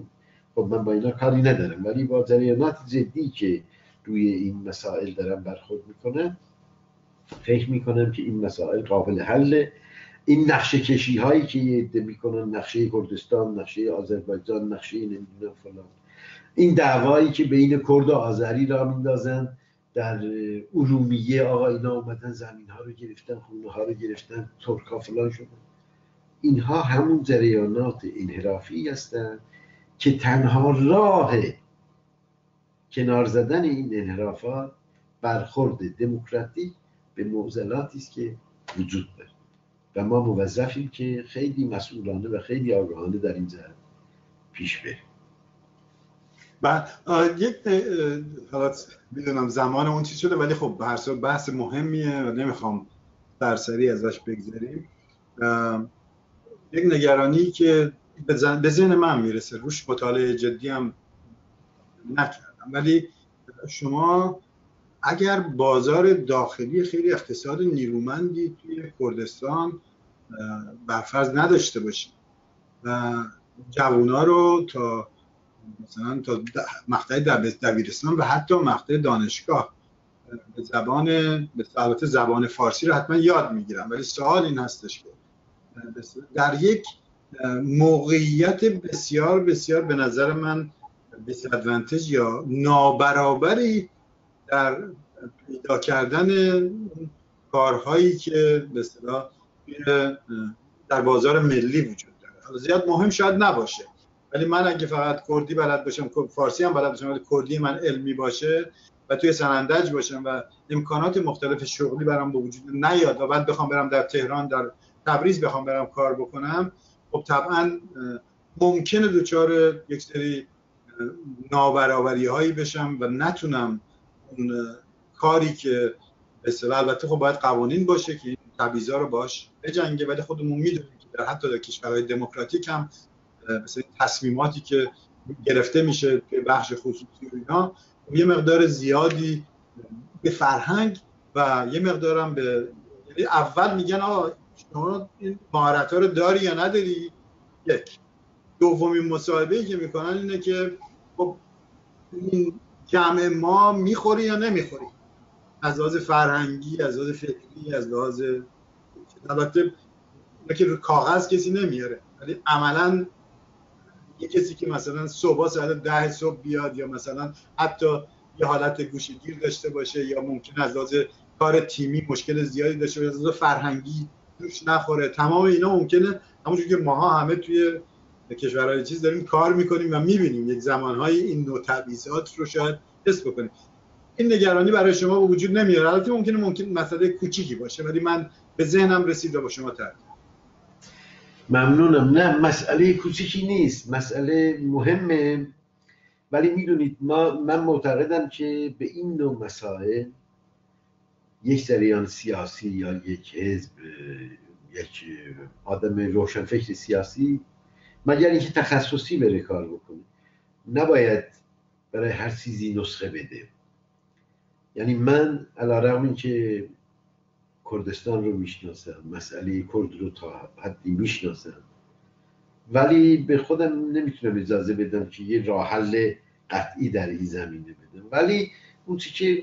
Speaker 2: خب من با اینا کاری ندارم ولی با جریانات جدی که روی این مسائل دارم برخورد می‌کنم فکر می‌کنم که این مسائل قابل حله. این نقشه کشی هایی که یه عده می‌کنن نقشه کردستان نقشه آذربایجان نقشه نمی‌دونم فلان. این دعوایی که بین کرد و آذری را میندازن. در ارومیه آقا اینا اومدن زمین ها رو گرفتن خونه ها رو گرفتن ترکا فلان شدن. اینها همون جریانات انحرافی هستند که تنها راه کنار زدن این انحرافات برخورد دموکراتیک به معضلاتی است که وجود داره. و ما موظفیم که خیلی مسئولانه و خیلی آگاهانه در این جهت پیش بریم.
Speaker 1: بعد یک حالات می‌دونم زمان اون چی شده ولی خب هر بحث مهمیه و نمی‌خوام سرسری ازش بگذاریم یک نگرانی که به ذهن من می‌رسه. روش مطالعه جدی هم نکردم. ولی شما اگر بازار داخلی خیلی اقتصاد نیرومندی توی کردستان برفرض نداشته باشید و جوونا رو تا مثلا تا مقطع دبیرستان و حتی مقطع دانشگاه به زبان به زبان فارسی رو حتما یاد می‌گیرم ولی سوال این هستش که در یک موقعیت بسیار بسیار به نظر من دیسادوانتج یا نابرابری در پیدا کردن کارهایی که به در بازار ملی وجود داره. زیاد مهم شاید نباشه. ولی من اگه فقط کردی بلد باشم فارسی هم بلد باشم ولی کردی من علمی باشه و توی سنندج باشم و امکانات مختلف شغلی برام به وجود نیاد و بعد بخوام برم در تهران در تبریز بخوام برم کار بکنم خب طبعا ممکنه دوچار یک سری نابرابری هایی بشم و نتونم اون کاری که به البته خب باید قوانین باشه که این رو باش بجنگه ولی خودمون می‌دونیم که در حتی در کشورهای دموکراتیک هم مثل تصمیماتی که گرفته میشه به بخش خصوصی و اینا یه مقدار زیادی به فرهنگ و یه مقدارم به یعنی اول میگن آقا شما این مهارت ها رو داری یا نداری؟ یک. دومین مصاحبه که می‌کنن اینه که خب این جمع ما می‌خوری یا نمی‌خوری؟ از لحاظ فرهنگی از لحاظ فکری از لحاظ البته که کاغذ کسی نمیاره ولی عملا یه کسی که مثلا صبح ساعت ده صبح بیاد یا مثلا حتی یه حالت گوشگیر داشته باشه یا ممکن از لحاظ کار تیمی مشکل زیادی داشته باشه از فرهنگی دوش نخوره. تمام اینا ممکنه همونجور که ماها همه توی کشورهای چیز داریم کار می‌کنیم و می‌بینیم. یک زمانهای این نوع تبعیضات رو شاید حس بکنیم. این نگرانی برای شما به وجود نمیاره. البته ممکنه ممکن مسئله کوچیکی باشه ولی من به ذهنم رسید و با شما ترک
Speaker 2: ممنونم. نه مسئله کوچیکی نیست. مسئله مهمه. ولی می‌دونید ما من معتقدم که به این نوع مسائل یک جریان سیاسی یا یک حزب یک آدم روشنفکر سیاسی مگر اینکه تخصصی بره کار بکنه نباید برای هر چیزی نسخه بده. یعنی من علا اینکه کردستان رو می‌شناسم مسئله کرد رو تا حدی می‌شناسم. ولی به خودم نمی‌تونم اجازه بدم که یه راه حل قطعی در این زمینه بدم. ولی اون چی که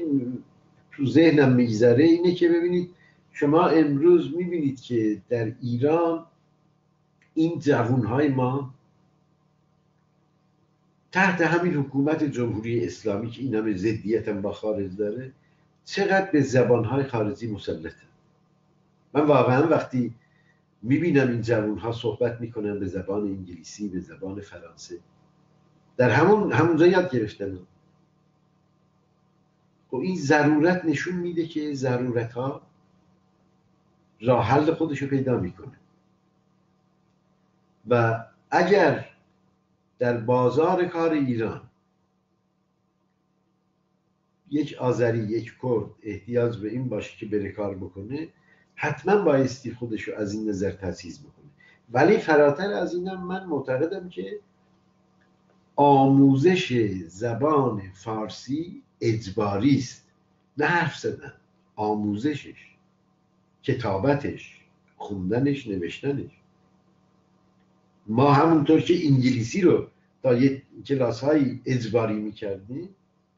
Speaker 2: تو ذهنم میگذره اینه که ببینید شما امروز می‌بینید که در ایران این جوون های ما تحت همین حکومت جمهوری اسلامی که این همه زدیت با خارج داره چقدر به زبانهای خارجی مسلطه من واقعا وقتی می‌بینم این جوان ها صحبت می‌کنن به زبان انگلیسی به زبان فرانسه در همون همونجا یاد گرفتن خب این ضرورت نشون میده که ضرورت ها راه حل خودشو پیدا می‌کنه. و اگر در بازار کار ایران یک آذری یک کرد احتیاج به این باشه که بره کار بکنه حتما بایستی خودش رو از این نظر تسیز بکنه. ولی فراتر از اینم من معتقدم که آموزش زبان فارسی اجباری است. نه حرف زدن آموزشش کتابتش خوندنش نوشتنش. ما همونطور که انگلیسی رو تا یه کلاس های اجباری می‌کردیم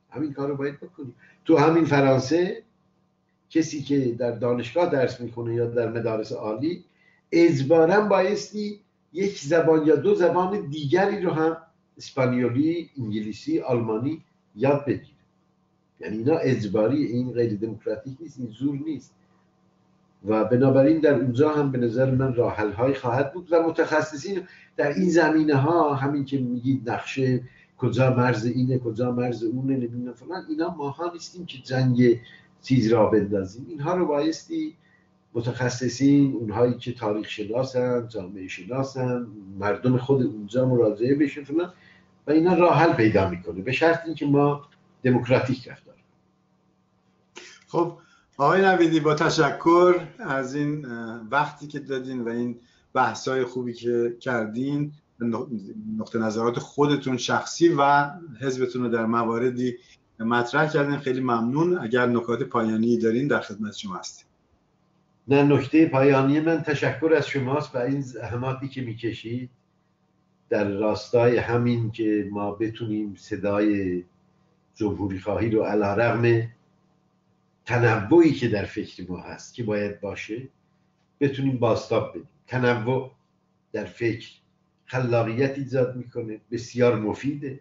Speaker 2: همین کار رو باید بکنیم. تو همین فرانسه کسی که در دانشگاه درس می‌کنه یا در مدارس عالی اجبارا بایستی یک زبان یا دو زبان دیگری رو هم اسپانیولی انگلیسی آلمانی یاد بگیره. یعنی اینا اجباری این غیر دموکراتیک نیست این زور نیست. و بنابراین در اونجا هم به نظر من راحل های خواهد بود و متخصصین در این زمینه ها همین که میگید نقشه کجا مرز اینه کجا مرز اونه نمی‌دونم فلان اینا ماها نیستیم که جنگ چیز را بندازیم. اینها رو بایستی متخصصین اونهایی که تاریخ شناسن جامعه شناسن مردم خود اونجا مراجعه بشن و اینا راه حل پیدا می‌کنه. به شرط اینکه ما دموکراتیک رفتار
Speaker 1: خب آقای نویدی با تشکر از این وقتی که دادین و این بحثای خوبی که کردین نقطه نظرات خودتون شخصی و حزبتون رو در مواردی مطرح کردین. خیلی ممنون. اگر نکات پایانی دارین در خدمت شما هستیم.
Speaker 2: نه نکته پایانی من تشکر از شماست و این زحماتی که می‌کشید در راستای همین که ما بتونیم صدای جمهوری خواهی رو علا رغم تنوعی که در فکر ما هست که باید باشه بتونیم باستاب بدیم. تنوع در فکر خلاقیت ایجاد می‌کنه بسیار مفیده.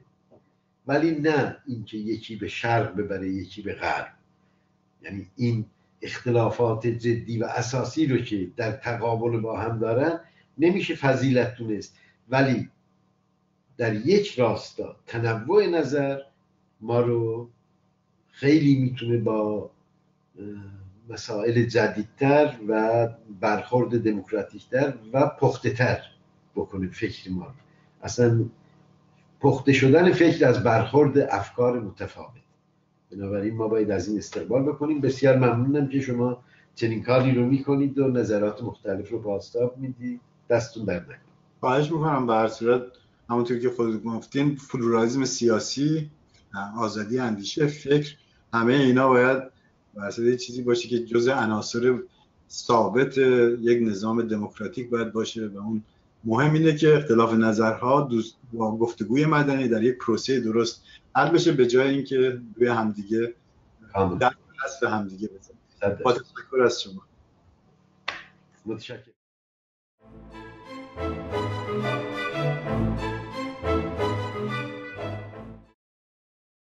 Speaker 2: ولی نه اینکه یکی به شرق ببره یکی به غرب. یعنی این اختلافات جدی و اساسی رو که در تقابل با هم دارن نمیشه فضیلت دونست. ولی در یک راستا تنوع نظر ما رو خیلی می‌تونه با مسائل جدیدتر و برخورد دموکراتیکتر و پخته تر بکنه فکر ما اصلا پخته شدن فکر از برخورد افکار متفاوت. بنابراین ما باید از این استقبال بکنیم. بسیار ممنونم که شما چنین کاری رو می‌کنید و نظرات مختلف رو باستاب می‌دید. دستون در نکنید
Speaker 1: خواهش می‌کنم. به هر صورت همونطور که خودتون گفتین پلورalism سیاسی آزادی اندیشه فکر همه اینا باید واسه چیزی باشه که جزء عناصر ثابت یک نظام دموکراتیک باید باشه و اون مهم اینه که اختلاف نظرها دوست با گفتگوی مدنی در یک پروسه درست حل بشه به جای اینکه روی همدیگه در حذف همدیگه بزنیم با تشکر از شما.
Speaker 2: متشکرم.